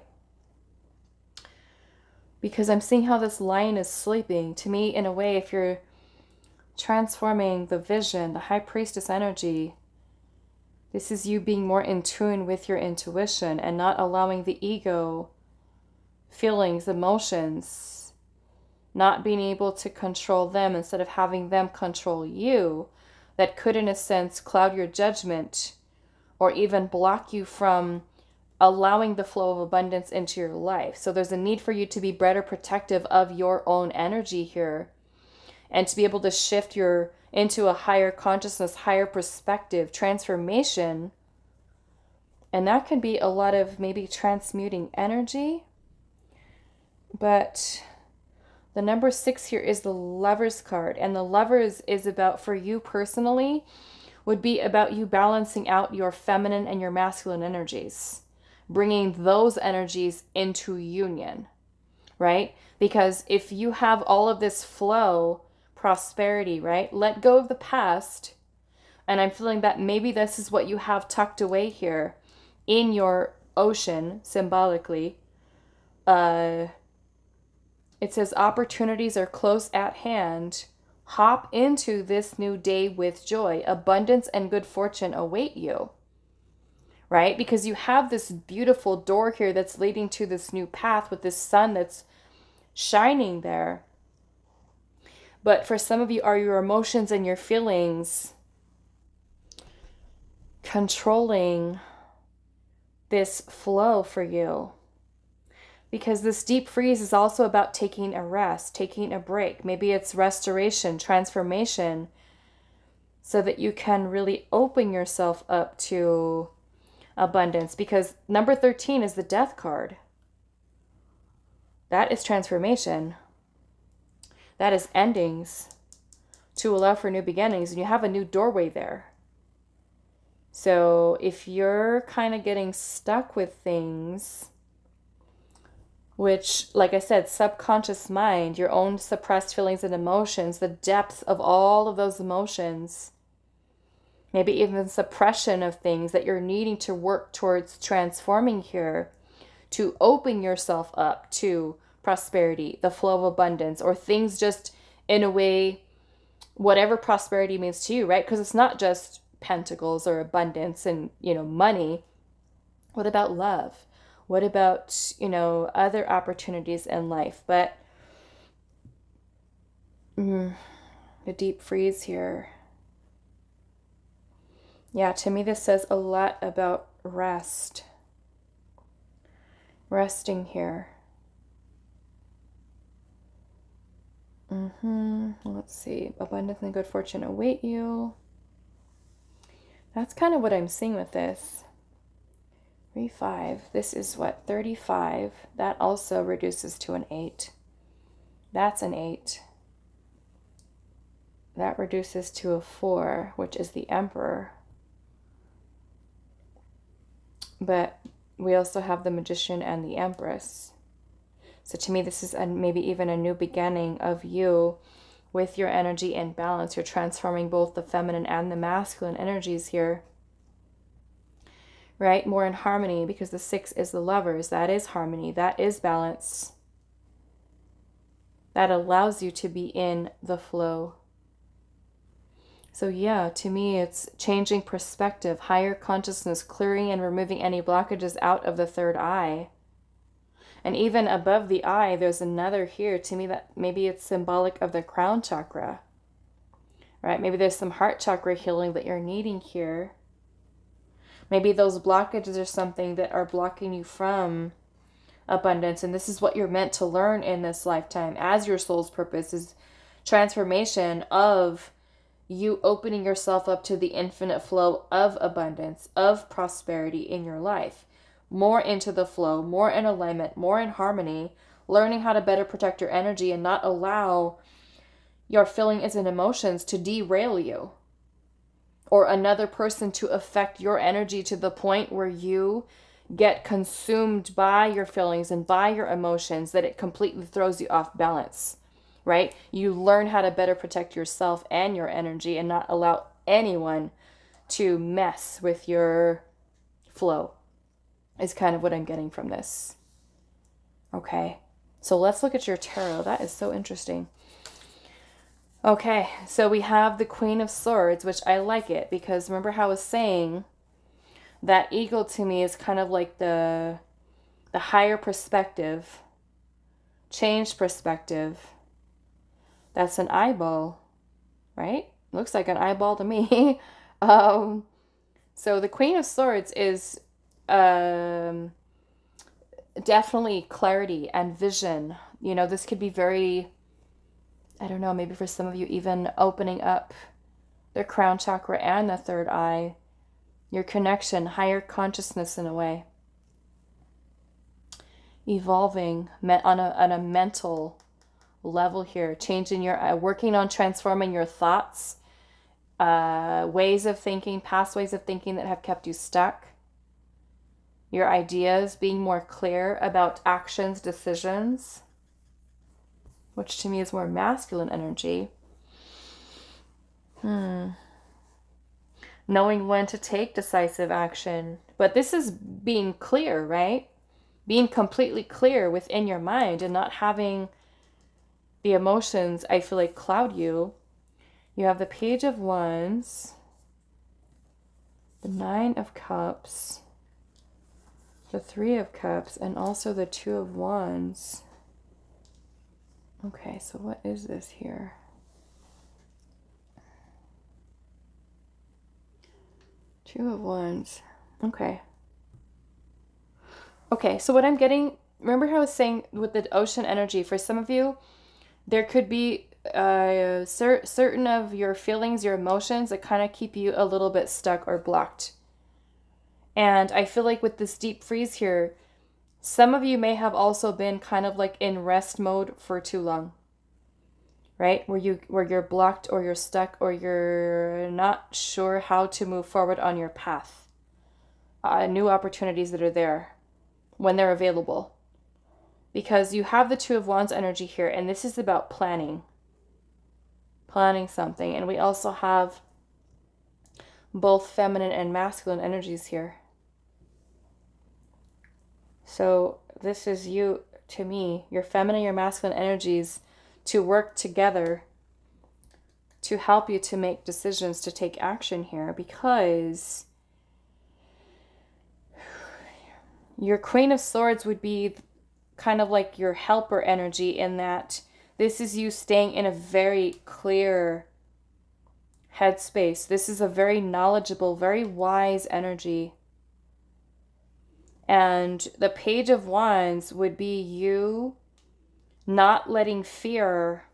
because I'm seeing how this lion is sleeping. To me, in a way, if you're transforming the vision, the high priestess energy, this is you being more in tune with your intuition and not allowing the ego feelings, emotions, not being able to control them instead of having them control you, that could, in a sense, cloud your judgment or even block you from allowing the flow of abundance into your life. So there's a need for you to be better protective of your own energy here and to be able to shift your into a higher consciousness, higher perspective, transformation. And that can be a lot of maybe transmuting energy. But the number six here is the lovers card. And the lovers is about for you personally would be about you balancing out your feminine and your masculine energies, bringing those energies into union, right? Because if you have all of this flow, prosperity, right? Let go of the past. And I'm feeling that maybe this is what you have tucked away here in your ocean, symbolically. Uh, it says opportunities are close at hand Hop into this new day with joy. Abundance and good fortune await you. Right? Because you have this beautiful door here that's leading to this new path with this sun that's shining there. But for some of you, are your emotions and your feelings controlling this flow for you? because this deep freeze is also about taking a rest, taking a break. Maybe it's restoration, transformation, so that you can really open yourself up to abundance. Because number 13 is the death card. That is transformation, that is endings to allow for new beginnings, and you have a new doorway there. So if you're kind of getting stuck with things, which, like I said, subconscious mind, your own suppressed feelings and emotions, the depth of all of those emotions, maybe even suppression of things that you're needing to work towards transforming here to open yourself up to prosperity, the flow of abundance, or things just in a way, whatever prosperity means to you, right? Because it's not just pentacles or abundance and, you know, money. What about love? What about, you know, other opportunities in life? But mm, the deep freeze here. Yeah, to me, this says a lot about rest. Resting here. Mm-hmm. Let's see. Abundance and good fortune await you. That's kind of what I'm seeing with this. 3, 5. This is what? 35. That also reduces to an 8. That's an 8. That reduces to a 4, which is the Emperor. But we also have the Magician and the Empress. So to me, this is a, maybe even a new beginning of you with your energy in balance. You're transforming both the feminine and the masculine energies here right? More in harmony because the six is the lovers. That is harmony. That is balance. That allows you to be in the flow. So, yeah, to me, it's changing perspective, higher consciousness, clearing and removing any blockages out of the third eye. And even above the eye, there's another here. To me, that maybe it's symbolic of the crown chakra, right? Maybe there's some heart chakra healing that you're needing here. Maybe those blockages are something that are blocking you from abundance. And this is what you're meant to learn in this lifetime as your soul's purpose is transformation of you opening yourself up to the infinite flow of abundance, of prosperity in your life. More into the flow, more in alignment, more in harmony, learning how to better protect your energy and not allow your feelings and emotions to derail you or another person to affect your energy to the point where you get consumed by your feelings and by your emotions that it completely throws you off balance, right? You learn how to better protect yourself and your energy and not allow anyone to mess with your flow, is kind of what I'm getting from this. Okay, so let's look at your tarot. That is so interesting. Okay, so we have the Queen of Swords, which I like it because remember how I was saying that eagle to me is kind of like the the higher perspective, changed perspective. That's an eyeball, right? Looks like an eyeball to me. um, so the Queen of Swords is um, definitely clarity and vision. You know, this could be very I don't know, maybe for some of you, even opening up the crown chakra and the third eye, your connection, higher consciousness in a way. Evolving on a, on a mental level here, changing your, uh, working on transforming your thoughts uh, ways of thinking, past ways of thinking that have kept you stuck. Your ideas being more clear about actions, decisions, which to me is more masculine energy. Hmm. Knowing when to take decisive action. But this is being clear, right? Being completely clear within your mind and not having the emotions, I feel like, cloud you. You have the Page of Wands, the Nine of Cups, the Three of Cups, and also the Two of Wands. Okay, so what is this here? Two of Wands. Okay. Okay, so what I'm getting, remember how I was saying with the ocean energy, for some of you, there could be uh, cer- certain of your feelings, your emotions that kind of keep you a little bit stuck or blocked. And I feel like with this deep freeze here, some of you may have also been kind of like in rest mode for too long. Right? Where you where you're blocked or you're stuck or you're not sure how to move forward on your path. Uh, new opportunities that are there when they're available because you have the Two of Wands energy here, and this is about planning. Planning something. And we also have both feminine and masculine energies here. So this is you, to me, your feminine, your masculine energies to work together to help you to make decisions, to take action here because your Queen of Swords would be kind of like your helper energy in that this is you staying in a very clear headspace. This is a very knowledgeable, very wise energy. And the Page of Wands would be you not letting fear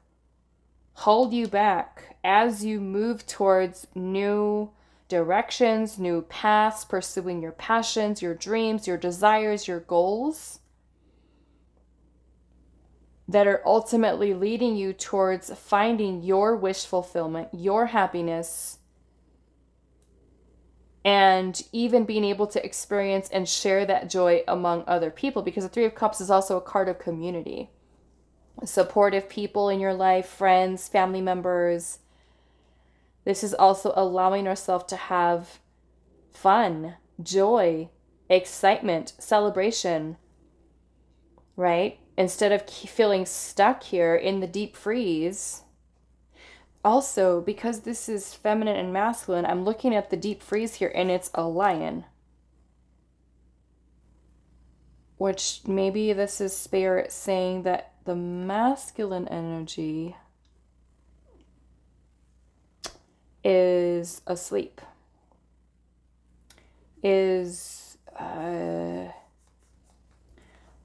hold you back as you move towards new directions, new paths, pursuing your passions, your dreams, your desires, your goals that are ultimately leading you towards finding your wish fulfillment, your happiness, and even being able to experience and share that joy among other people because the Three of Cups is also a card of community. Supportive people in your life, friends, family members. This is also allowing ourselves to have fun, joy, excitement, celebration, right? Instead of feeling stuck here in the deep freeze. Also, because this is feminine and masculine, I'm looking at the deep freeze here and it's a lion. Which maybe this is spirit saying that the masculine energy is asleep. Is uh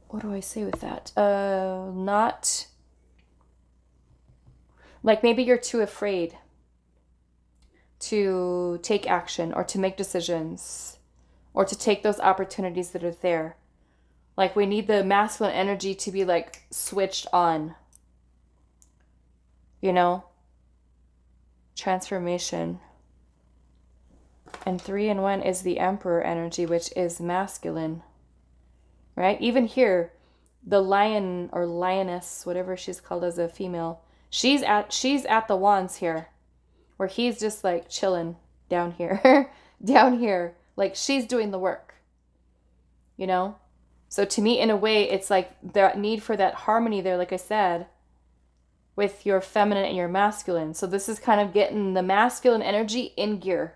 what do I say with that? Uh, not like maybe you're too afraid to take action or to make decisions or to take those opportunities that are there. Like we need the masculine energy to be like switched on. You know? Transformation. And three and one is the emperor energy, which is masculine right? Even here, the lion or lioness, whatever she's called as a female, she's at she's at the wands here, where he's just like chilling down here, down here, like she's doing the work. You know, so to me, in a way, it's like the need for that harmony there, like I said, with your feminine and your masculine. So this is kind of getting the masculine energy in gear.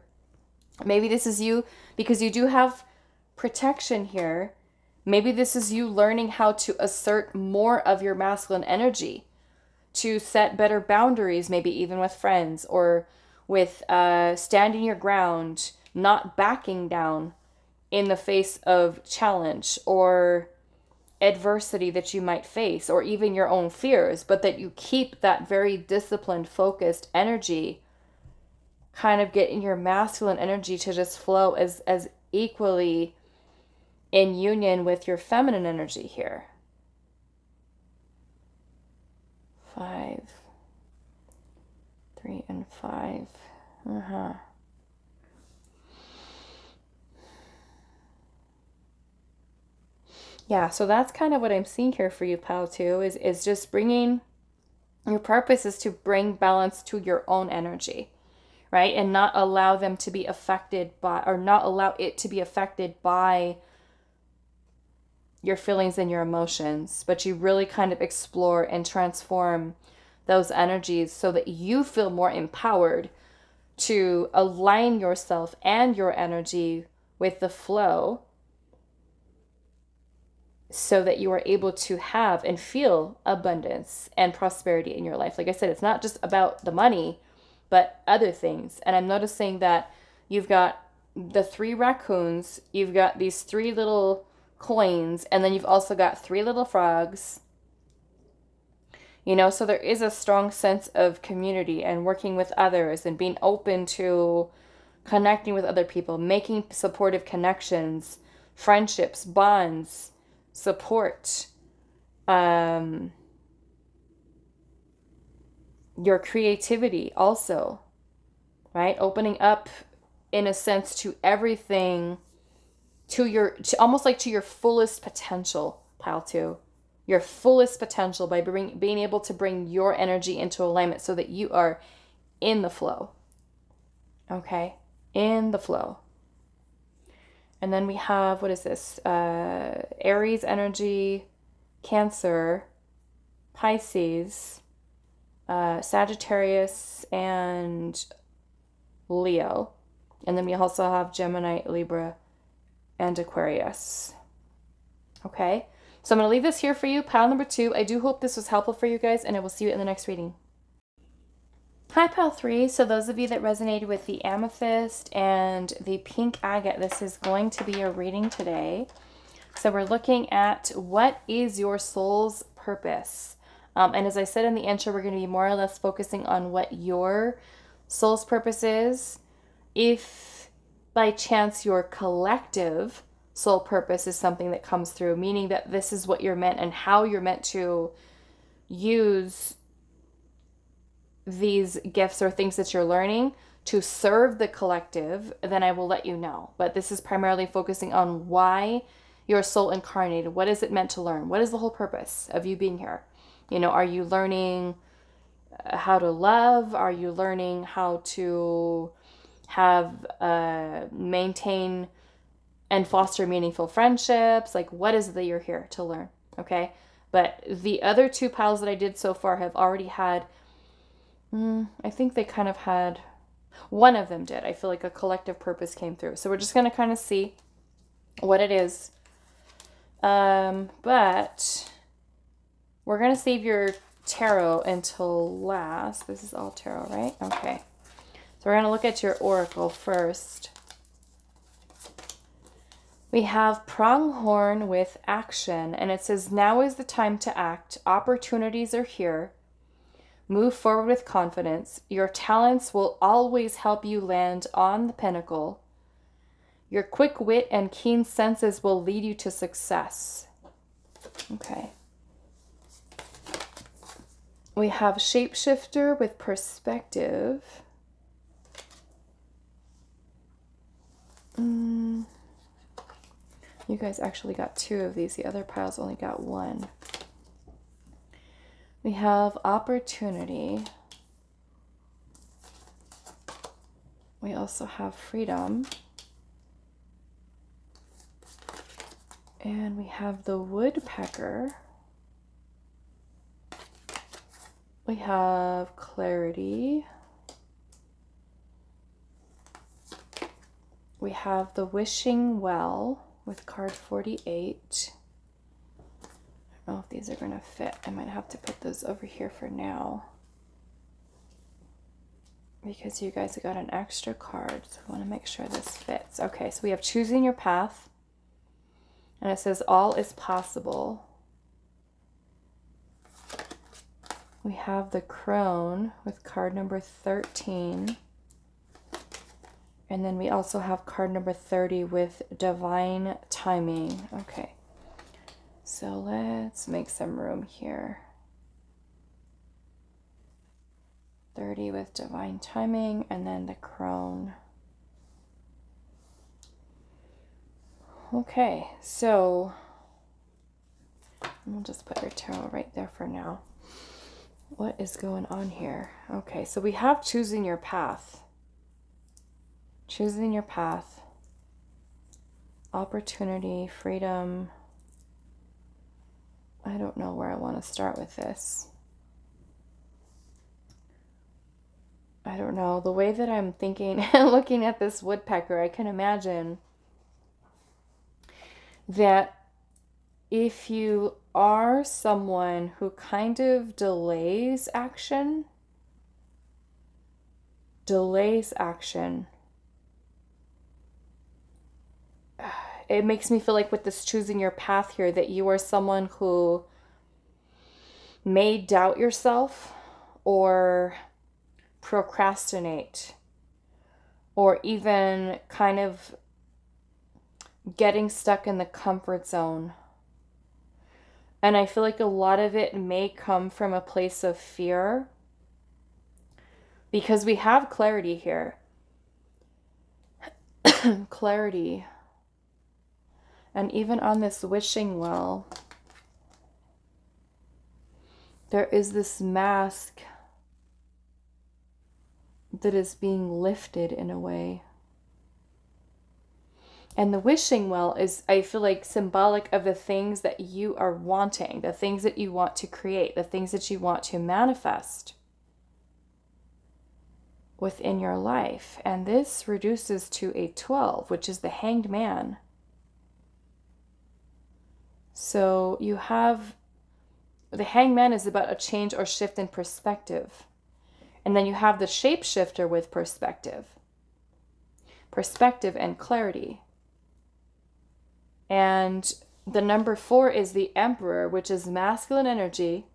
Maybe this is you because you do have protection here Maybe this is you learning how to assert more of your masculine energy, to set better boundaries, maybe even with friends or with uh, standing your ground, not backing down in the face of challenge or adversity that you might face or even your own fears, but that you keep that very disciplined, focused energy kind of getting your masculine energy to just flow as as equally in union with your feminine energy here. Five, three, and five. Uh-huh. Yeah, so that's kind of what I'm seeing here for you, pal, too, is, is just bringing, your purpose is to bring balance to your own energy, right? And not allow them to be affected by, or not allow it to be affected by your feelings and your emotions, but you really kind of explore and transform those energies so that you feel more empowered to align yourself and your energy with the flow so that you are able to have and feel abundance and prosperity in your life. Like I said, it's not just about the money, but other things. And I'm noticing that you've got the three raccoons, you've got these three little coins, and then you've also got three little frogs. You know, so there is a strong sense of community and working with others and being open to connecting with other people, making supportive connections, friendships, bonds, support, um, your creativity also, right? Opening up in a sense to everything to your to almost like to your fullest potential pile two. Your fullest potential by bring, being able to bring your energy into alignment so that you are in the flow. Okay? In the flow. And then we have what is this? Uh, aries energy cancer pisces uh, sagittarius and leo. And then we also have gemini libra and Aquarius. Okay, so I'm going to leave this here for you, pile number two. I do hope this was helpful for you guys, and I will see you in the next reading. Hi, pile three. So those of you that resonated with the amethyst and the pink agate, this is going to be a reading today. So we're looking at what is your soul's purpose. Um, and as I said in the intro, we're going to be more or less focusing on what your soul's purpose is. If by chance your collective soul purpose is something that comes through, meaning that this is what you're meant and how you're meant to use these gifts or things that you're learning to serve the collective, then I will let you know. But this is primarily focusing on why your soul incarnated. What is it meant to learn? What is the whole purpose of you being here? You know, are you learning uh, how to love? Are you learning how to have uh, maintain and foster meaningful friendships like what is it that you're here to learn okay? But the other two piles that i did so far have already had mm, i think they kind of had one of them did. I feel like a collective purpose came through. So we're just going to kind of see what it is. Um, but we're going to save your tarot until last. This is all tarot right? Okay so we're going to look at your oracle first. We have pronghorn with action, and it says, Now is the time to act. Opportunities are here. Move forward with confidence. Your talents will always help you land on the pinnacle. Your quick wit and keen senses will lead you to success. Okay. We have shapeshifter with perspective. Mm. You guys actually got two of these. The other piles only got one. We have opportunity. We also have freedom. And we have the woodpecker. We have clarity. We have the Wishing Well with card 48. I don't know if these are going to fit. I might have to put those over here for now. Because you guys got an extra card. So I want to make sure this fits. Okay, so we have Choosing Your Path. And it says All is Possible. We have the Crone with card number 13. And then we also have card number 30 with Divine Timing. Okay. So let's make some room here. 30 with divine timing, and then the crone. Okay, so we'll just put your tarot right there for now. What is going on here? Okay, so we have choosing your path. Choosing your path. Opportunity, freedom. I don't know where I want to start with this. I don't know. The way that I'm thinking and looking at this woodpecker, I can imagine that if you are someone who kind of delays action, delays action, it makes me feel like with this choosing your path here that you are someone who may doubt yourself or procrastinate or even kind of getting stuck in the comfort zone. And I feel like a lot of it may come from a place of fear because we have clarity here. clarity. And even on this wishing well, there is this mask that is being lifted in a way. And the wishing well is, I feel like, symbolic of the things that you are wanting, the things that you want to create, the things that you want to manifest within your life. And this reduces to a 12, which is the hanged man. So you have the hangman is about a change or shift in perspective. And then you have the shapeshifter with perspective. Perspective and clarity. And the number four is the emperor, which is masculine energy.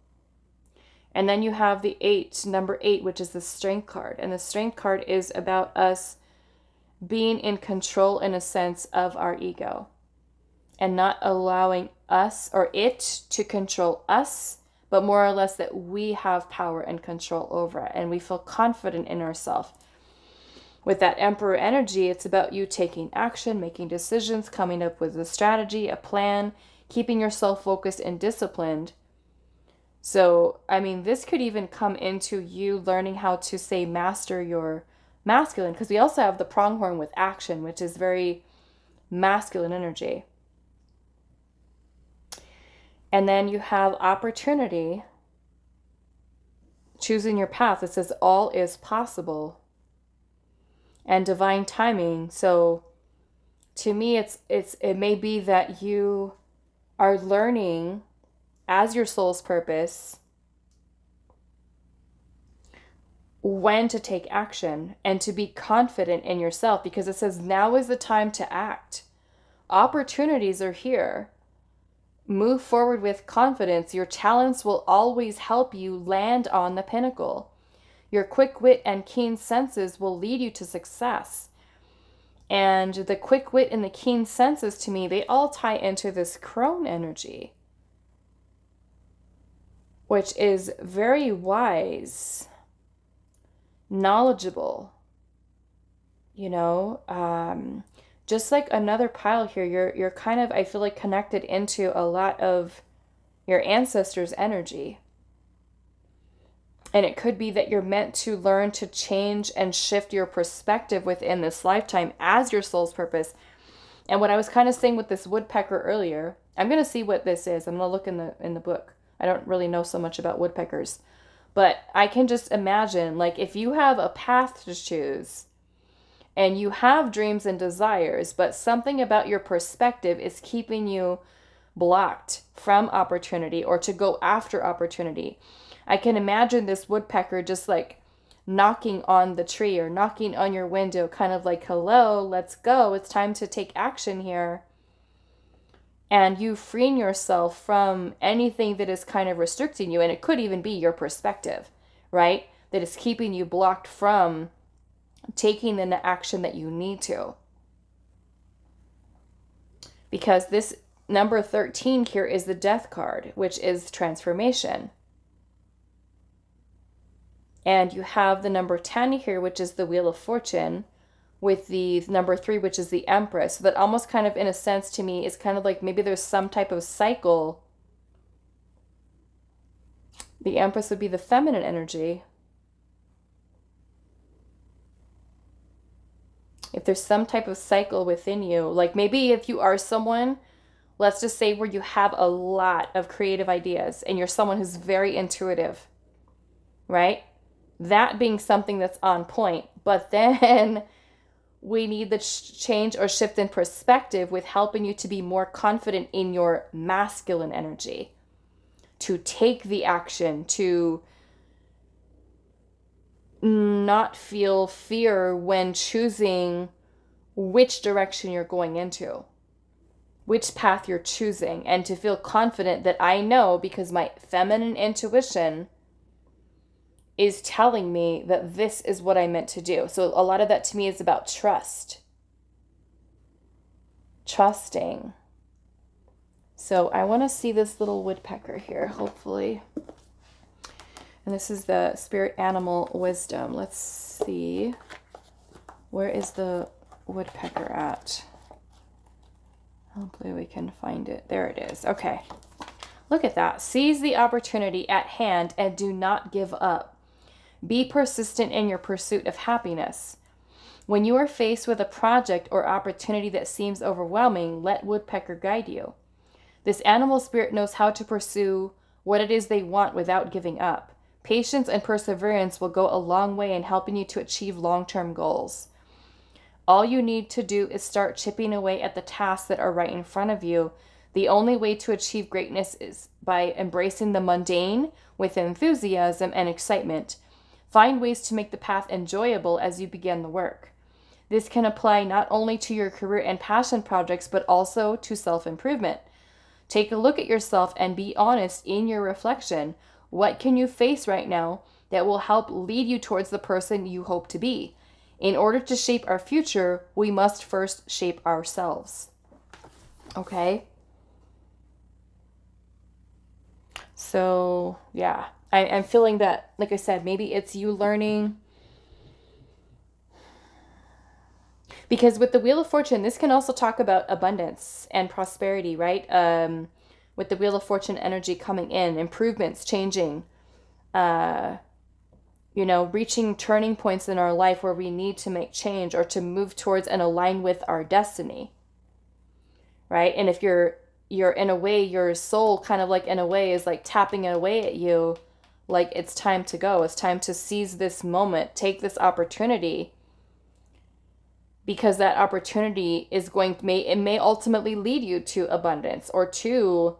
And then you have the eight, number eight, which is the strength card. And the strength card is about us being in control in a sense of our ego and not allowing us or it to control us, but more or less that we have power and control over it and we feel confident in ourselves. With that emperor energy, it's about you taking action, making decisions, coming up with a strategy, a plan, keeping yourself focused and disciplined. So, I mean, this could even come into you learning how to say master your masculine because we also have the pronghorn with action, which is very masculine energy. And then you have opportunity, choosing your path. It says all is possible. And divine timing. So to me it's it's it may be that you are learning as your soul's purpose when to take action and to be confident in yourself because it says now is the time to act. Opportunities are here. Move forward with confidence. Your talents will always help you land on the pinnacle. Your quick wit and keen senses will lead you to success. And the quick wit and the keen senses to me, they all tie into this crone energy, which is very wise, knowledgeable, you know, um, just like another pile here, you're you're kind of I feel like connected into a lot of your ancestors' energy. And it could be that you're meant to learn to change and shift your perspective within this lifetime as your soul's purpose. And what I was kind of saying with this woodpecker earlier, I'm going to see what this is. I'm going to look in the in the book. I don't really know so much about woodpeckers. But I can just imagine like if you have a path to choose, and you have dreams and desires, but something about your perspective is keeping you blocked from opportunity or to go after opportunity. I can imagine this woodpecker just like knocking on the tree or knocking on your window, kind of like, hello, let's go. It's time to take action here. And you freeing yourself from anything that is kind of restricting you. And it could even be your perspective, right? That is keeping you blocked from taking the action that you need to. Because this number 13 here is the death card, which is transformation. And you have the number 10 here, which is the Wheel of Fortune, with the number three, which is the Empress. So that almost kind of, in a sense, to me, is kind of like maybe there's some type of cycle. The Empress would be the feminine energy. If there's some type of cycle within you, like maybe if you are someone, let's just say where you have a lot of creative ideas and you're someone who's very intuitive, right? That being something that's on point. But then we need the change or shift in perspective with helping you to be more confident in your masculine energy, to take the action, to not feel fear when choosing which direction you're going into, which path you're choosing, and to feel confident that I know because my feminine intuition is telling me that this is what I meant to do. So a lot of that to me is about trust. Trusting. So I want to see this little woodpecker here, hopefully. And this is the spirit animal wisdom. Let's see. Where is the woodpecker at? Hopefully we can find it. There it is. Okay. Look at that. Seize the opportunity at hand and do not give up. Be persistent in your pursuit of happiness. When you are faced with a project or opportunity that seems overwhelming, let Woodpecker guide you. This animal spirit knows how to pursue what it is they want without giving up. Patience and perseverance will go a long way in helping you to achieve long term goals. All you need to do is start chipping away at the tasks that are right in front of you. The only way to achieve greatness is by embracing the mundane with enthusiasm and excitement. Find ways to make the path enjoyable as you begin the work. This can apply not only to your career and passion projects, but also to self improvement. Take a look at yourself and be honest in your reflection. What can you face right now that will help lead you towards the person you hope to be? In order to shape our future, we must first shape ourselves. Okay? So, yeah, I, I'm feeling that, like I said, maybe it's you learning. Because with the Wheel of Fortune, this can also talk about abundance and prosperity, right? Um, with the Wheel of Fortune energy coming in, improvements, changing, uh, you know, reaching turning points in our life where we need to make change or to move towards and align with our destiny, right? And if you're you're in a way your soul kind of like in a way is like tapping away at you like it's time to go it's time to seize this moment take this opportunity because that opportunity is going may it may ultimately lead you to abundance or to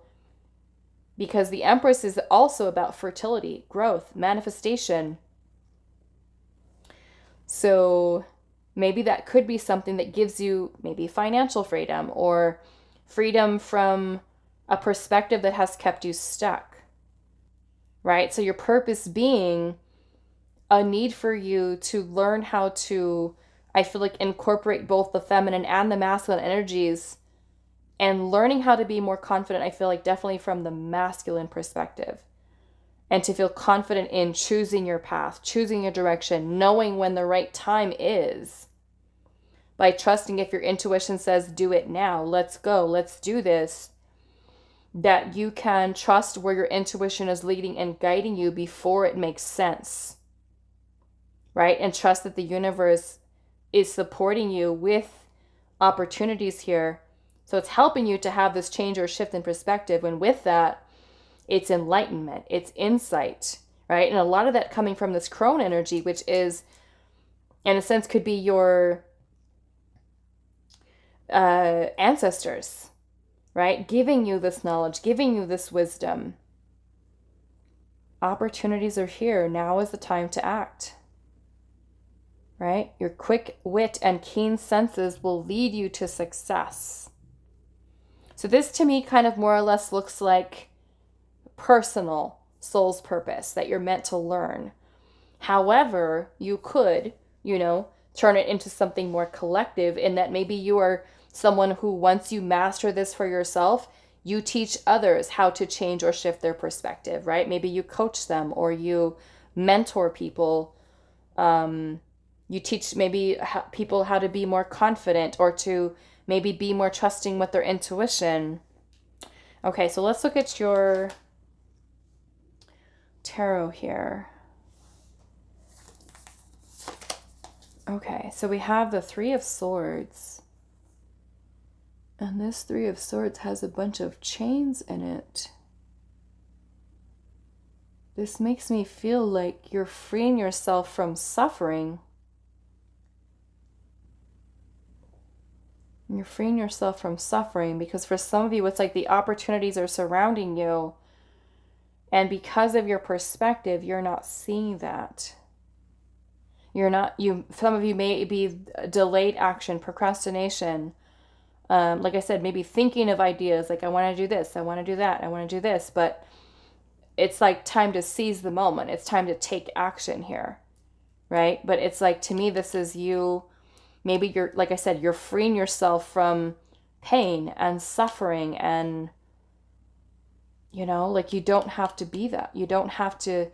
because the Empress is also about fertility, growth, manifestation. So maybe that could be something that gives you maybe financial freedom or freedom from a perspective that has kept you stuck. Right? So your purpose being a need for you to learn how to I feel like incorporate both the feminine and the masculine energies and learning how to be more confident, I feel like definitely from the masculine perspective. And to feel confident in choosing your path, choosing your direction, knowing when the right time is. By trusting if your intuition says, do it now, let's go, let's do this. That you can trust where your intuition is leading and guiding you before it makes sense. Right? And trust that the universe is supporting you with opportunities here so it's helping you to have this change or shift in perspective. And with that, it's enlightenment, it's insight, right? And a lot of that coming from this crone energy, which is, in a sense, could be your uh, ancestors, right? Giving you this knowledge, giving you this wisdom. Opportunities are here. Now is the time to act. Right? Your quick wit and keen senses will lead you to success. So this to me kind of more or less looks like personal soul's purpose that you're meant to learn. However, you could, you know, turn it into something more collective in that maybe you are someone who once you master this for yourself, you teach others how to change or shift their perspective, right? Maybe you coach them or you mentor people. Um, you teach maybe people how to be more confident or to maybe be more trusting with their intuition. Okay, so let's look at your tarot here. Okay, so we have the Three of Swords. And this Three of Swords has a bunch of chains in it. This makes me feel like you're freeing yourself from suffering. You're freeing yourself from suffering because for some of you, it's like the opportunities are surrounding you. And because of your perspective, you're not seeing that. You're not, you, some of you may be delayed action, procrastination. Um, like I said, maybe thinking of ideas like, I want to do this, I want to do that, I want to do this. But it's like time to seize the moment. It's time to take action here, right? But it's like, to me, this is you maybe you're like i said you're freeing yourself from pain and suffering and you know like you don't have to be that. You don't have to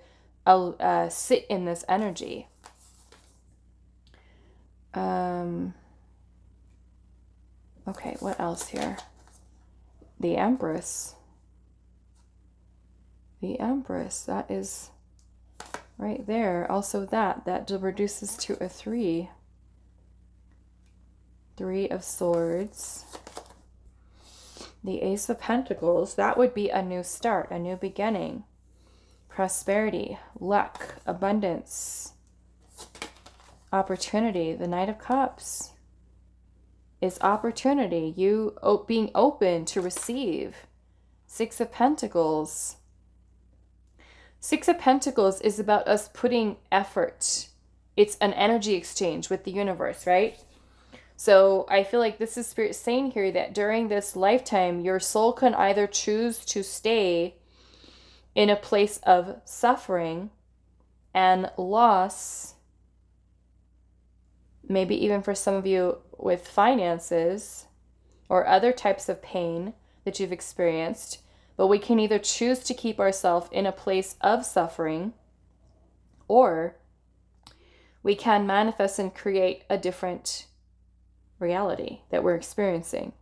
uh, uh, sit in this energy. Um okay what else here? The empress. The empress that is right there. Also that that reduces to a three Three of Swords. The Ace of Pentacles. That would be a new start, a new beginning. Prosperity, luck, abundance, opportunity. The Knight of Cups is opportunity. You being open to receive. Six of Pentacles. Six of Pentacles is about us putting effort. It's an energy exchange with the universe, right? So I feel like this is Spirit saying here that during this lifetime, your soul can either choose to stay in a place of suffering and loss, maybe even for some of you with finances or other types of pain that you've experienced. But we can either choose to keep ourselves in a place of suffering or we can manifest and create a different reality that we're experiencing.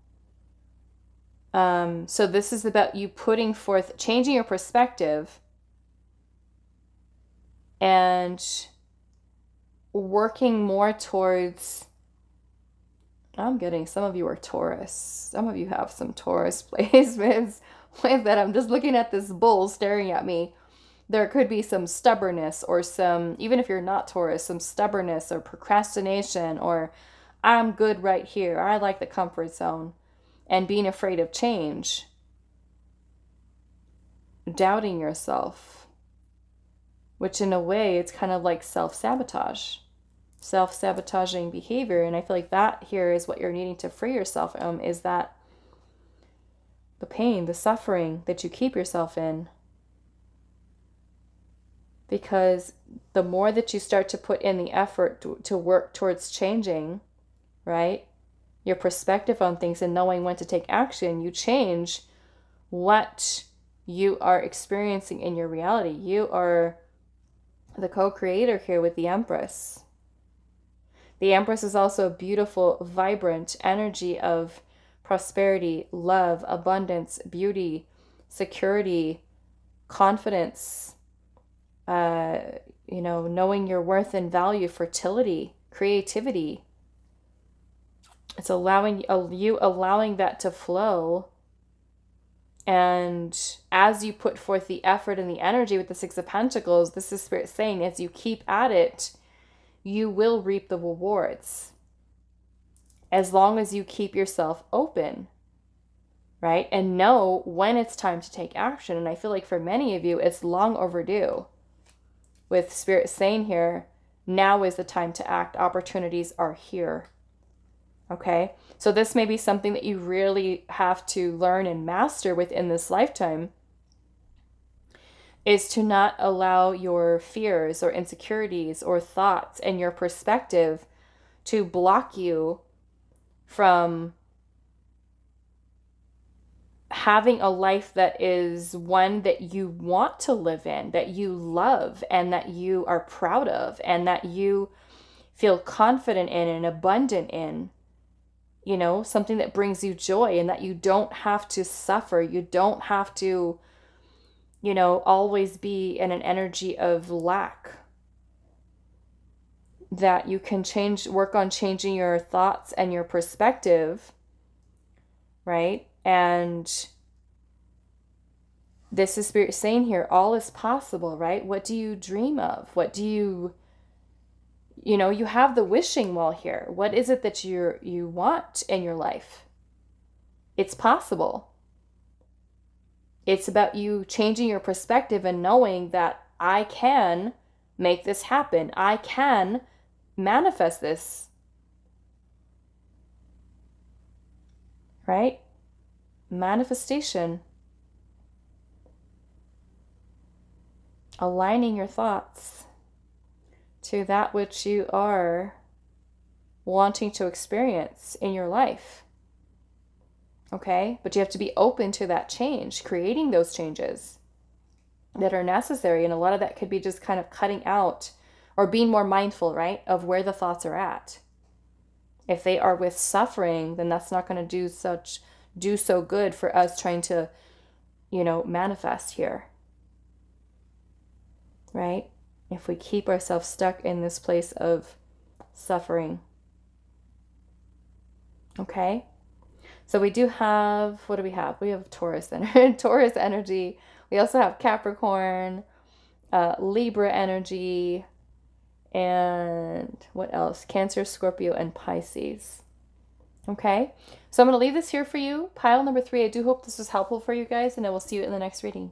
Um, so this is about you putting forth, changing your perspective and working more towards. I'm getting some of you are Taurus. Some of you have some Taurus placements with that. I'm just looking at this bull staring at me. There could be some stubbornness or some, even if you're not Taurus, some stubbornness or procrastination or I'm good right here. I like the comfort zone. And being afraid of change, doubting yourself, which in a way it's kind of like self sabotage, self sabotaging behavior. And I feel like that here is what you're needing to free yourself from is that the pain, the suffering that you keep yourself in. Because the more that you start to put in the effort to, to work towards changing, right? Your perspective on things and knowing when to take action, you change what you are experiencing in your reality. You are the co creator here with the Empress. The Empress is also a beautiful, vibrant energy of prosperity, love, abundance, beauty, security, confidence, uh, you know, knowing your worth and value, fertility, creativity, it's allowing uh, you allowing that to flow. And as you put forth the effort and the energy with the six of pentacles this is spirit saying as you keep at it you will reap the rewards. As long as you keep yourself open right? And know when it's time to take action. And i feel like for many of you it's long overdue. With spirit saying here now is the time to act. Opportunities are here Okay, so this may be something that you really have to learn and master within this lifetime is to not allow your fears or insecurities or thoughts and your perspective to block you from having a life that is one that you want to live in, that you love, and that you are proud of, and that you feel confident in and abundant in. You know, something that brings you joy and that you don't have to suffer. You don't have to, you know, always be in an energy of lack. That you can change, work on changing your thoughts and your perspective, right? And this is spirit saying here all is possible, right? What do you dream of? What do you you know, you have the wishing well here. What is it that you you want in your life? It's possible. It's about you changing your perspective and knowing that I can make this happen. I can manifest this. Right? Manifestation. Aligning your thoughts to that which you are wanting to experience in your life. Okay? But you have to be open to that change, creating those changes that are necessary. And a lot of that could be just kind of cutting out or being more mindful, right, of where the thoughts are at. If they are with suffering, then that's not going to do such do so good for us trying to, you know, manifest here. Right? If we keep ourselves stuck in this place of suffering. Okay? So we do have, what do we have? We have Taurus energy, Taurus energy. We also have Capricorn, uh, Libra energy, and what else? Cancer, Scorpio, and Pisces. Okay? So I'm going to leave this here for you. Pile number three. I do hope this was helpful for you guys, and I will see you in the next reading.